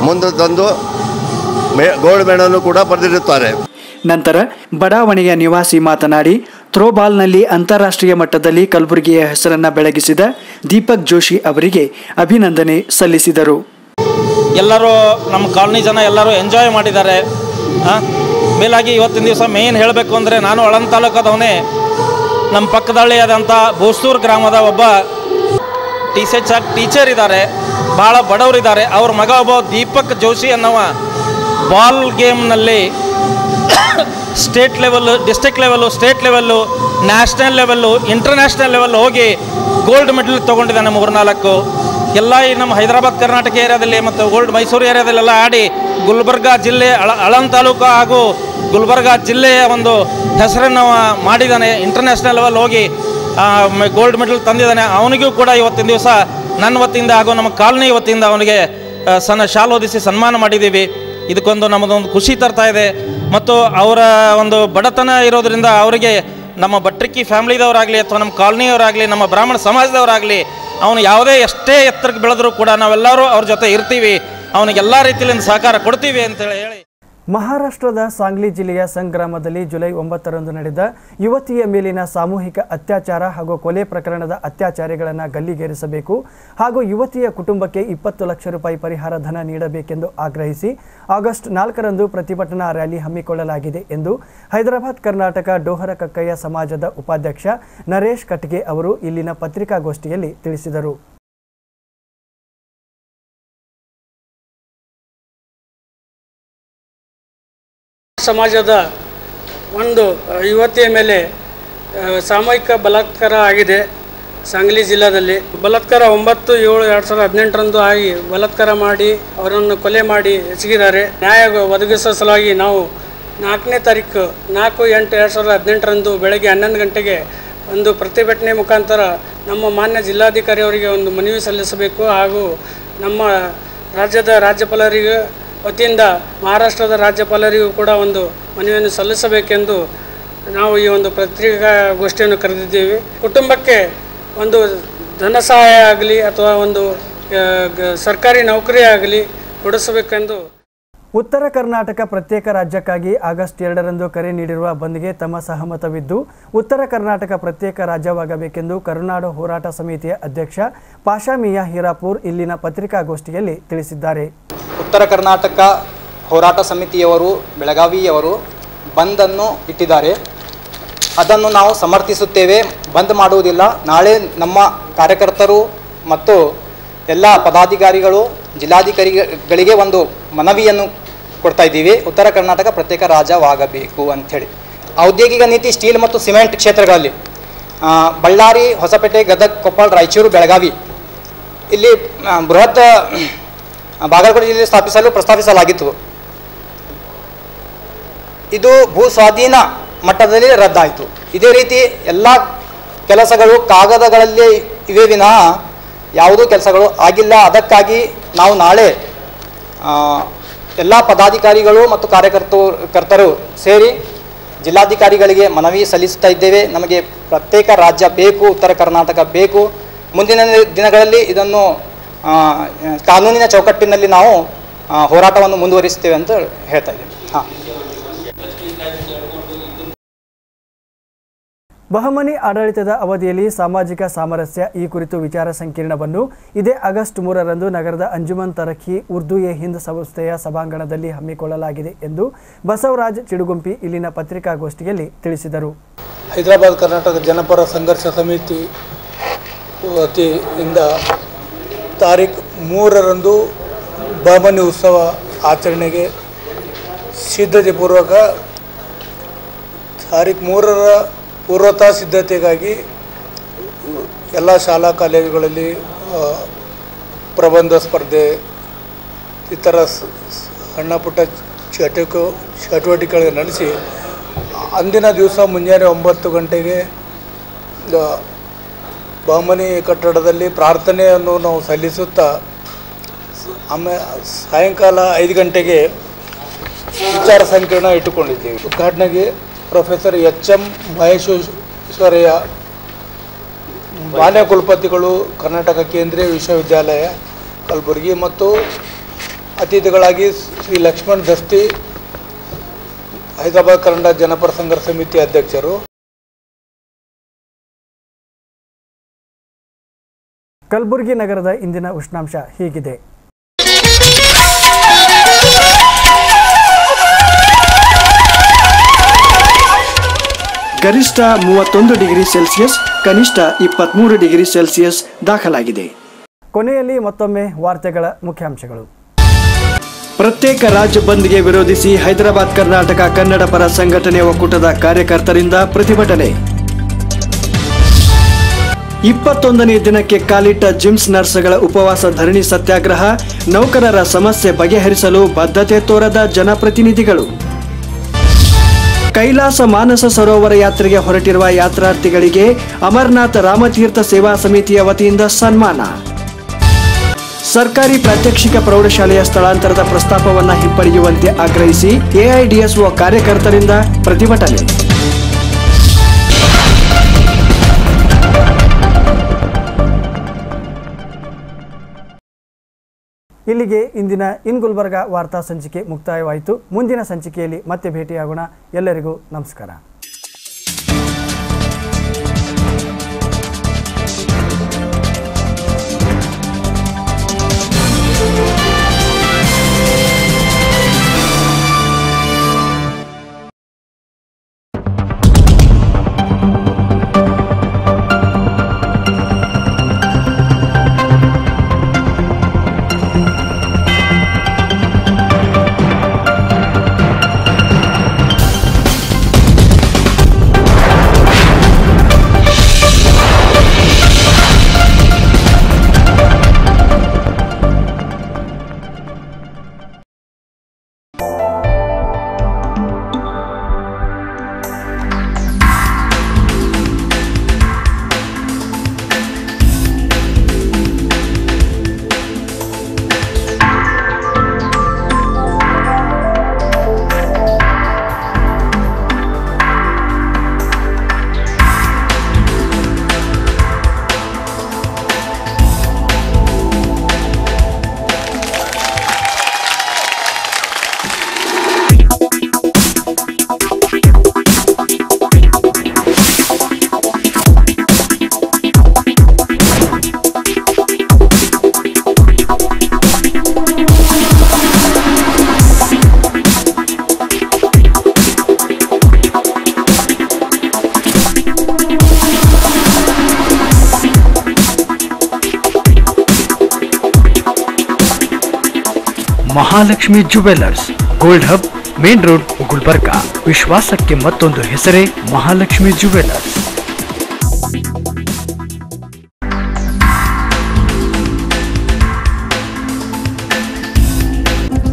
ಮುಂದೆ ತಂದು ಮೇ- ಗೋಲ್ಡ್ ಮೆಡಲ್ ಕೂಡ ಪಡೆದಿರುತ್ತಾರೆ. ನಂತರ ಬಡಾವಣೆಯ ನಿವಾಸಿ ಮಾತನಾಡಿ, ಥ್ರೋಬಾಲ್ನಲ್ಲಿ ಅಂತಾರಾಷ್ಟ್ರೀಯ ಮಟ್ಟದಲ್ಲಿ ಕಲಬುರಗಿಯ ಹೆಸರನ್ನ ಬೆಳಗಿಸಿದ ದೀಪಕ್ ಜೋಶಿ ಅವರಿಗೆ ಅಭಿನಂದನೆ ಸಲ್ಲಿಸಿದರು. ಎಲ್ಲರೂ ನಮ್ಮ ಕಾಲೋನಿ ಜನ ಎಲ್ಲರೂ ಎಂಜಾಯ್ ಮಾಡಿದ್ದಾರೆ. ಮೇಲಾಗಿ ಇವತ್ತಿನ ದಿವಸ ಮೇನ್ ಹೇಳಬೇಕು ಅಂದರೆ ನಾನು ಅಳನ್ ತಾಲೂಕದವನೇ. ನಮ್ಮ ಪಕ್ಕದಳ್ಳಿಯಾದಂಥ ಬೋಸ್ತೂರು ಗ್ರಾಮದ ಒಬ್ಬ ಟೀಚರ್ ಟೀಚರ್ ಇದ್ದಾರೆ. ಭಾಳ ಬಡವರಿದ್ದಾರೆ. ಅವ್ರ ಮಗ ಒಬ್ಬ ದೀಪಕ್ ಜೋಶಿ ಅನ್ನುವ ball ಗೇಮ್ನಲ್ಲಿ state level district level state level national level international level ಹೋಗಿ ಗೋಲ್ಡ್ ಮೆಡಲ್ ತೊಗೊಂಡಿದ್ದಾನೆ ಮೂರ್ನಾಲ್ಕು ಎಲ್ಲ ಈ ನಮ್ಮ ಹೈದರಾಬಾದ್, ಕರ್ನಾಟಕ ಏರಿಯಾದಲ್ಲಿ ಮತ್ತು ಗೋಲ್ಡ್ ಮೈಸೂರು ಏರಿಯಾದಲ್ಲೆಲ್ಲ ಆಡಿ ಗುಲ್ಬರ್ಗ ಜಿಲ್ಲೆ, ಅಳ ಅಳನ್ ತಾಲೂಕು ಹಾಗೂ ಗುಲ್ಬರ್ಗ ಜಿಲ್ಲೆಯ ಒಂದು ಹೆಸರನ್ನು ಮಾಡಿದ್ದಾನೆ. ಇಂಟರ್ನ್ಯಾಷನಲ್ ಲೆವೆಲ್ ಹೋಗಿ ಗೋಲ್ಡ್ ಮೆಡಲ್ ತಂದಿದ್ದಾನೆ. ಅವನಿಗೂ ಕೂಡ ಇವತ್ತಿನ ದಿವಸ ನನ್ನ ವತಿಯಿಂದ ಹಾಗೂ ನಮ್ಮ ಕಾಲನಿ ವತಿಯಿಂದ ಅವನಿಗೆ ಸಣ್ಣ ಶಾಲ್ ಹೊದಿಸಿ ಸನ್ಮಾನ ಮಾಡಿದ್ದೀವಿ. ಇದಕ್ಕೊಂದು ನಮ್ಮದೊಂದು ಖುಷಿ ತರ್ತಾ ಇದೆ. ಮತ್ತು ಅವರ ಒಂದು ಬಡತನ ಇರೋದರಿಂದ ಅವರಿಗೆ ನಮ್ಮ ಬಟ್ರಿಕ್ಕಿ ಫ್ಯಾಮ್ಲಿದವರಾಗಲಿ ಅಥವಾ ನಮ್ಮ ಕಾಲನಿಯವರಾಗಲಿ, ನಮ್ಮ ಬ್ರಾಹ್ಮಣ ಸಮಾಜದವರಾಗಲಿ, ಅವನು ಯಾವುದೇ ಎಷ್ಟೇ ಎತ್ತರಕ್ಕೆ ಬೆಳೆದರೂ ಕೂಡ ನಾವೆಲ್ಲರೂ ಅವ್ರ ಜೊತೆ ಇರ್ತೀವಿ. ಅವನಿಗೆಲ್ಲ ರೀತಿಯಿಂದ ಸಹಕಾರ ಕೊಡ್ತೀವಿ ಅಂತೇಳಿ ಹೇಳಿ. ಮಹಾರಾಷ್ಟ್ರದ ಸಾಂಗ್ಲಿ ಜಿಲ್ಲೆಯ ಸಂಗ್ರಾಮದಲ್ಲಿ ಜುಲೈ ಒಂಬತ್ತರಂದು ನಡೆದ ಯುವತಿಯ ಮೇಲಿನ ಸಾಮೂಹಿಕ ಅತ್ಯಾಚಾರ ಹಾಗೂ ಕೊಲೆ ಪ್ರಕರಣದ ಅತ್ಯಾಚಾರಿಗಳನ್ನು ಗಲ್ಲಿಗೇರಿಸಬೇಕು ಹಾಗೂ ಯುವತಿಯ ಕುಟುಂಬಕ್ಕೆ ಇಪ್ಪತ್ತು ಲಕ್ಷ ರೂಪಾಯಿ ಪರಿಹಾರ ಧನ ನೀಡಬೇಕೆಂದು ಆಗ್ರಹಿಸಿ ಆಗಸ್ಟ್ ನಾಲ್ಕರಂದು ಪ್ರತಿಭಟನಾ ರ್ಯಾಲಿ ಹಮ್ಮಿಕೊಳ್ಳಲಾಗಿದೆ ಎಂದು ಹೈದರಾಬಾದ್ ಕರ್ನಾಟಕ ಡೋಹರ ಕಕ್ಕಯ್ಯ ಸಮಾಜದ ಉಪಾಧ್ಯಕ್ಷ ನರೇಶ್ ಕಟ್ಗೆ ಅವರು ಇಲ್ಲಿನ ಪತ್ರಿಕಾಗೋಷ್ಠಿಯಲ್ಲಿ ತಿಳಿಸಿದರು. ಸಮಾಜದ ಒಂದು ಯುವತಿಯ ಮೇಲೆ ಸಾಮೂಹಿಕ ಬಲಾತ್ಕಾರ ಆಗಿದೆ ಸಾಂಗ್ಲಿ ಜಿಲ್ಲಾದಲ್ಲಿ. ಬಲಾತ್ಕಾರ ಒಂಬತ್ತು, ಏಳು, ಎರಡು ಸಾವಿರದ ಹದಿನೆಂಟರಂದು ಆಗಿ ಬಲಾತ್ಕಾರ ಮಾಡಿ ಅವರನ್ನು ಕೊಲೆ ಮಾಡಿ ಎಸಗಿದ್ದಾರೆ. ನ್ಯಾಯ ಒದಗಿಸುವ ಸಲುವಾಗಿ ನಾವು ನಾಲ್ಕನೇ ತಾರೀಕು, ನಾಲ್ಕು, ಎಂಟು, ಎರಡು ಸಾವಿರದ ಹದಿನೆಂಟರಂದು ಬೆಳಗ್ಗೆ ಹನ್ನೊಂದು ಗಂಟೆಗೆ ಒಂದು ಪ್ರತಿಭಟನೆ ಮುಖಾಂತರ ನಮ್ಮ ಮಾನ್ಯ ಜಿಲ್ಲಾಧಿಕಾರಿಯವರಿಗೆ ಒಂದು ಮನವಿ ಸಲ್ಲಿಸಬೇಕು ಹಾಗೂ ನಮ್ಮ ರಾಜ್ಯದ ರಾಜ್ಯಪಾಲರಿಗೆ ವತಿಯಿಂದ ಮಹಾರಾಷ್ಟ್ರದ ರಾಜ್ಯಪಾಲರಿಗೂ ಕೂಡ ಒಂದು ಮನವಿಯನ್ನು ಸಲ್ಲಿಸಬೇಕೆಂದು ನಾವು ಈ ಒಂದು ಪತ್ರಿಕಾಗೋಷ್ಠಿಯನ್ನು ಕರೆದಿದ್ದೀವಿ. ಕುಟುಂಬಕ್ಕೆ ಒಂದು ಧನ ಸಹಾಯ ಆಗಲಿ ಅಥವಾ ಒಂದು ಸರ್ಕಾರಿ ನೌಕರಿ ಆಗಲಿ ಕೊಡಿಸಬೇಕೆಂದು ಉತ್ತರ ಕರ್ನಾಟಕ ಪ್ರತ್ಯೇಕ ರಾಜ್ಯಕ್ಕಾಗಿ ಆಗಸ್ಟ್ ಎರಡರಂದು ಕರೆ ನೀಡಿರುವ ಬಂದ್ಗೆ ತಮ್ಮ ಸಹಮತವಿದ್ದು, ಉತ್ತರ ಕರ್ನಾಟಕ ಪ್ರತ್ಯೇಕ ರಾಜ್ಯವಾಗಬೇಕೆಂದು ಕರುನಾಡು ಹೋರಾಟ ಸಮಿತಿಯ ಅಧ್ಯಕ್ಷ ಪಾಷಾ ಮಿಯಾ ಹೀರಾಪುರ್ ಇಲ್ಲಿನ ಪತ್ರಿಕಾಗೋಷ್ಠಿಯಲ್ಲಿ ತಿಳಿಸಿದ್ದಾರೆ. ಉತ್ತರ ಕರ್ನಾಟಕ ಹೋರಾಟ ಸಮಿತಿಯವರು, ಬೆಳಗಾವಿಯವರು ಬಂದನ್ನು ಇಟ್ಟಿದ್ದಾರೆ. ಅದನ್ನು ನಾವು ಸಮರ್ಥಿಸುತ್ತೇವೆ. ಬಂದ್ ಮಾಡುವುದಿಲ್ಲ. ನಾಳೆ ನಮ್ಮ ಕಾರ್ಯಕರ್ತರು ಮತ್ತು ಎಲ್ಲ ಪದಾಧಿಕಾರಿಗಳು, ಜಿಲ್ಲಾಧಿಕಾರಿಗಳಿಗೆ ಒಂದು ಮನವಿಯನ್ನು ಕೊಡ್ತಾ ಇದ್ದೀವಿ. ಉತ್ತರ ಕರ್ನಾಟಕ ಪ್ರತ್ಯೇಕ ರಾಜ್ಯವಾಗಬೇಕು ಅಂಥೇಳಿ. ಔದ್ಯೋಗಿಕ ನೀತಿ, ಸ್ಟೀಲ್ ಮತ್ತು ಸಿಮೆಂಟ್ ಕ್ಷೇತ್ರಗಳಲ್ಲಿ ಬಳ್ಳಾರಿ, ಹೊಸಪೇಟೆ, ಗದಗ, ಕೊಪ್ಪಳ, ರಾಯಚೂರು, ಬೆಳಗಾವಿ ಇಲ್ಲಿ ಬೃಹತ್ ಬಾಗಲಕೋಟೆ ಜಿಲ್ಲೆ ಸ್ಥಾಪಿಸಲು ಪ್ರಸ್ತಾಪಿಸಲಾಗಿತ್ತು. ಇದು ಭೂ ಸ್ವಾಧೀನ ಮಟ್ಟದಲ್ಲಿ ರದ್ದಾಯಿತು. ಇದೇ ರೀತಿ ಎಲ್ಲ ಕೆಲಸಗಳು ಕಾಗದಗಳಲ್ಲಿ ಇವೆ ವಿನಃ ಯಾವುದೂ ಕೆಲಸಗಳು ಆಗಿಲ್ಲ. ಅದಕ್ಕಾಗಿ ನಾವು ನಾಳೆ ಎಲ್ಲ ಪದಾಧಿಕಾರಿಗಳು ಮತ್ತು ಕಾರ್ಯಕರ್ತರು, ಕರ್ತರು ಸೇರಿ ಜಿಲ್ಲಾಧಿಕಾರಿಗಳಿಗೆ ಮನವಿ ಸಲ್ಲಿಸ್ತಾ ಇದ್ದೇವೆ. ನಮಗೆ ಪ್ರತ್ಯೇಕ ರಾಜ್ಯ ಬೇಕು, ಉತ್ತರ ಕರ್ನಾಟಕ ಬೇಕು. ಮುಂದಿನ ದಿನಗಳಲ್ಲಿ ಇದನ್ನು ಕಾನೂನಿನ ಚೌಕಟ್ಟಿನಲ್ಲಿ ನಾವು ಹೋರಾಟವನ್ನು ಮುಂದುವರಿಸ್ತೇವೆ ಅಂತ ಹೇಳ್ತಾ ಇದ್ದೇವೆ. ಹಾಂ. ಬಹಮನಿ ಆಡಳಿತದ ಅವಧಿಯಲ್ಲಿ ಸಾಮಾಜಿಕ ಸಾಮರಸ್ಯ ಈ ಕುರಿತು ವಿಚಾರ ಸಂಕಿರಣವನ್ನು. ಇದೇ ಆಗಸ್ಟ್ ಮೂರರಂದು ನಗರದ ಅಂಜುಮನ್ ತರಖಿ ಉರ್ದು ಎ ಹಿಂದ್ ಸಂಸ್ಥೆಯ ಸಭಾಂಗಣದಲ್ಲಿ ಹಮ್ಮಿಕೊಳ್ಳಲಾಗಿದೆ ಎಂದು ಬಸವರಾಜ್ ಚಿಡುಗುಂಪಿ ಇಲ್ಲಿನ ಪತ್ರಿಕಾಗೋಷ್ಠಿಯಲ್ಲಿ ತಿಳಿಸಿದರು. ಹೈದರಾಬಾದ್, ಕರ್ನಾಟಕ ಜನಪರ ಸಂಘರ್ಷ ಸಮಿತಿ ವತಿಯಿಂದ ತಾರೀಖು ಮೂರರಂದು ಬಹಮನಿ ಉತ್ಸವ ಆಚರಣೆಗೆ ಸಿದ್ಧತೆ ಪೂರ್ವಕ ತಾರೀಖು ಮೂರರ ಪೂರ್ವತಾ ಸಿದ್ಧತೆಗಾಗಿ ಎಲ್ಲ ಶಾಲಾ ಕಾಲೇಜುಗಳಲ್ಲಿ ಪ್ರಬಂಧ ಸ್ಪರ್ಧೆ, ಇತರ ಥರ ಸಣ್ಣ ಪುಟ್ಟ ಚಟಕ ಚಟುವಟಿಕೆಗಳನ್ನು ನಡೆಸಿ, ಅಂದಿನ ದಿವಸ ಮುಂಜಾನೆ ಒಂಬತ್ತು ಗಂಟೆಗೆ ಬಹಮನಿ ಕಟ್ಟಡದಲ್ಲಿ ಪ್ರಾರ್ಥನೆಯನ್ನು ನಾವು ಸಲ್ಲಿಸುತ್ತಾ, ಆಮೇ, ಸಾಯಂಕಾಲ ಐದು ಗಂಟೆಗೆ ವಿಚಾರ ಸಂಕಿರಣ ಇಟ್ಟುಕೊಂಡಿದ್ದೀವಿ. ಉದ್ಘಾಟನೆಗೆ ಪ್ರೊಫೆಸರ್ ಎಚ್ ಎಂ ಮಹೇಶ್ವರಯ್ಯ ಮಾನ್ಯ ಕುಲಪತಿಗಳು ಕರ್ನಾಟಕ ಕೇಂದ್ರೀಯ ವಿಶ್ವವಿದ್ಯಾಲಯ, ಕಲಬುರಗಿ ಮತ್ತು ಅತಿಥಿಗಳಾಗಿ ಶ್ರೀ ಲಕ್ಷ್ಮಣ್ ದಸ್ತಿ ಹೈದರಾಬಾದ್, ಕನ್ನಡ ಜನಪರ ಸಂಘರ್ಷ ಸಮಿತಿ ಅಧ್ಯಕ್ಷರು. ಕಲಬುರಗಿ ನಗರದ ಇಂದಿನ ಉಷ್ಣಾಂಶ ಹೀಗಿದೆ. ಗರಿಷ್ಠ ಮೂವತ್ತೊಂದು ಡಿಗ್ರಿ ಸೆಲ್ಸಿಯಸ್ ಕನಿಷ್ಠ ಇಪ್ಪತ್ತ್ಮೂರು ಡಿಗ್ರಿ ಸೆಲ್ಸಿಯಸ್ ದಾಖಲಾಗಿದೆ. ಕೊನೆಯಲ್ಲಿ ಮತ್ತೊಮ್ಮೆ ವಾರ್ತೆಗಳ ಮುಖ್ಯಾಂಶಗಳು. ಪ್ರತ್ಯೇಕ ರಾಜ್ಯ ಬಂದ್ಗೆ ವಿರೋಧಿಸಿ ಹೈದರಾಬಾದ್ ಕರ್ನಾಟಕ ಕನ್ನಡ ಪರ ಸಂಘಟನೆ ಒಕ್ಕೂಟದ ಕಾರ್ಯಕರ್ತರಿಂದ ಪ್ರತಿಭಟನೆ. ಇಪ್ಪತ್ತೊಂದನೇ ದಿನಕ್ಕೆ ಕಾಲಿಟ್ಟ ಜಿಮ್ಸ್ ನರ್ಸ್ಗಳ ಉಪವಾಸ ಧರಣಿ ಸತ್ಯಾಗ್ರಹ ನೌಕರರ ಸಮಸ್ಯೆ ಬಗೆಹರಿಸಲು ಬದ್ಧತೆ ತೋರದ ಜನಪ್ರತಿನಿಧಿಗಳು. ಕೈಲಾಸ ಮಾನಸ ಸರೋವರ ಯಾತ್ರೆಗೆ ಹೊರಟಿರುವ ಯಾತ್ರಾರ್ಥಿಗಳಿಗೆ ಅಮರನಾಥ ರಾಮತೀರ್ಥ ಸೇವಾ ಸಮಿತಿಯ ವತಿಯಿಂದ ಸನ್ಮಾನ. ಸರ್ಕಾರಿ ಪ್ರಾತ್ಯಕ್ಷಿಕ ಪ್ರೌಢಶಾಲೆಯ ಸ್ಥಳಾಂತರದ ಪ್ರಸ್ತಾಪವನ್ನು ಹಿಂಪಡೆಯುವಂತೆ ಆಗ್ರಹಿಸಿ ಎಐಡಿಎಸ್ಒ ಕಾರ್ಯಕರ್ತರಿಂದ ಪ್ರತಿಭಟನೆ. ಇಲ್ಲಿಗೆ ಇಂದಿನ ಇನ್ ಗುಲ್ಬರ್ಗ ವಾರ್ತಾ ಸಂಚಿಕೆ ಮುಕ್ತಾಯವಾಯಿತು. ಮುಂದಿನ ಸಂಚಿಕೆಯಲ್ಲಿ ಮತ್ತೆ ಭೇಟಿಯಾಗೋಣ. ಎಲ್ಲರಿಗೂ ನಮಸ್ಕಾರ. Mahalakshmi jewellers gold hub main road Gulbarga ವಿಶ್ವಾಸಕ್ಕೆ ಮತ್ತೊಂದು ಹೆಸರೇ ಮಹಾಲಕ್ಷ್ಮಿ ಜುವೆಲ್ಲರ್ಸ್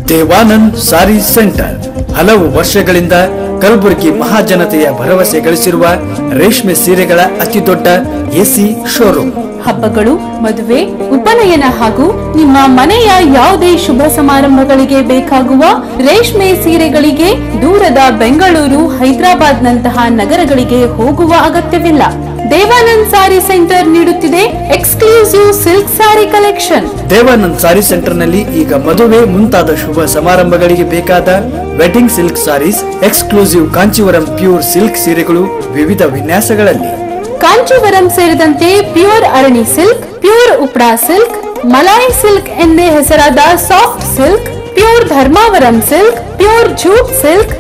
ದೇವಾನಂದ್ ಸಾರಿ ಸೆಂಟರ್. ಹಲವು ವರ್ಷಗಳಿಂದ ಕಲಬುರಗಿ ಮಹಾಜನತೆಯ ಭರವಸೆ ಗಳಿಸಿರುವ ರೇಷ್ಮೆ ಸೀರೆಗಳ ಅತಿ ದೊಡ್ಡ ಎಸಿ ಶೋರೂಮ್ ಹಬ್ಬಗಳು, ಮದುವೆ, ಉಪನಯನ ಹಾಗೂ ನಿಮ್ಮ ಮನೆಯ ಯಾವುದೇ ಶುಭ ಸಮಾರಂಭಗಳಿಗೆ ಬೇಕಾಗುವ ರೇಷ್ಮೆ ಸೀರೆಗಳಿಗೆ ದೂರದ ಬೆಂಗಳೂರು ಹೈದರಾಬಾದ್ ನಂತಹ ನಗರಗಳಿಗೆ ಹೋಗುವ ಅಗತ್ಯವಿಲ್ಲ. ದೇವಾನಂದ್ ಸಾರಿ ಸೆಂಟರ್ ನೀಡುತ್ತಿದೆ exclusive silk sari collection. Devanand sari ಸೆಂಟರ್ನಲ್ಲಿ ಈಗ ಮದುವೆ ಮುಂತಾದ ಶುಭ ಸಮಾರಂಭಗಳಿಗೆ ಬೇಕಾದ wedding silk saris, exclusive Kanchivaram pure silk ಸೀರೆಗಳು ವಿವಿಧ ವಿನ್ಯಾಸಗಳಲ್ಲಿ. ಕಾಂಚೀವರಂ ಸೇರಿದಂತೆ pure Arani silk, pure Uppada silk, Malai silk ಎಂದೇ ಹೆಸರಾದ soft silk, pure Dharmavaram silk, pure jute silk,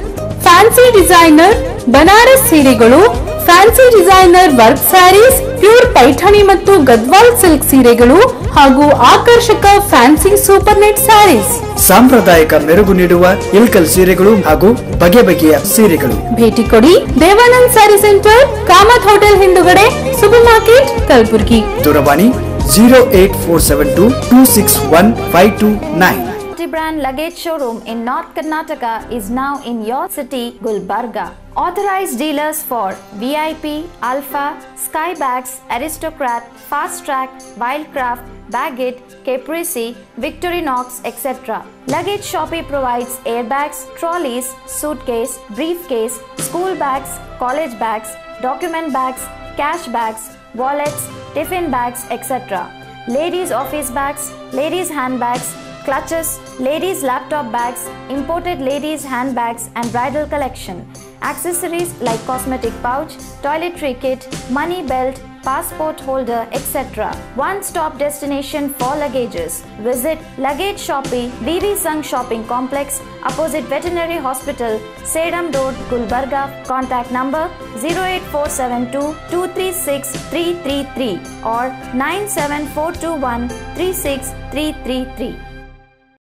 fancy designer, Banaras ಸೀರೆಗಳು fancy designer work saris pure Paithani ಮತ್ತು ಗದ್ವಾಲ್ ಸಿಲ್ಕ್ ಸೀರೆಗಳು ಹಾಗೂ ಆಕರ್ಷಕ ಫ್ಯಾನ್ಸಿ ಸೂಪರ್ ನೆಟ್ ಸ್ಯಾರೀಸ್ ಸಾಂಪ್ರದಾಯಿಕ ಮೆರುಗು ನೀಡುವ ಇಲ್ಕಲ್ ಸೀರೆಗಳು ಹಾಗೂ ಬಗೆ ಬಗೆಯ ಸೀರೆಗಳು ಭೇಟಿ ಕೊಡಿ ದೇವಾನಂದ್ ಸ್ಯಾರಿ ಸೆಂಟರ್ ಕಾಮತ್ ಹೋಟೆಲ್ ಹಿಂದುಗಡೆ ಸೂಪರ್ ಮಾರ್ಕೆಟ್ ಕಲಬುರಗಿ ದೂರವಾಣಿ zero eight four seven two two six one five two nine Multi-brand luggage showroom in North Karnataka is now in your city, Gulbarga. Authorized dealers for VIP, Alpha, Skybags, Aristocrat, Fast Track, Wildcraft, Baggett, Caprese, Victorinox, etc. Luggage Shoppe provides airbags, trolleys, suitcase, briefcase, school bags, college bags, document bags, cash bags, wallets, tiffin bags, etc. Ladies' office bags, ladies' handbags, clutches, ladies' laptop bags, imported ladies' handbags, and bridal collection. Accessories like cosmetic pouch, toiletry kit, money belt, passport holder, etc. One stop destination for luggages. Visit Luggage Shoppe, BB Sung Shopping Complex, opposite Veterinary Hospital, Sedam Road, Gulbarga. Contact number 08472 236 333 or 97421 36333.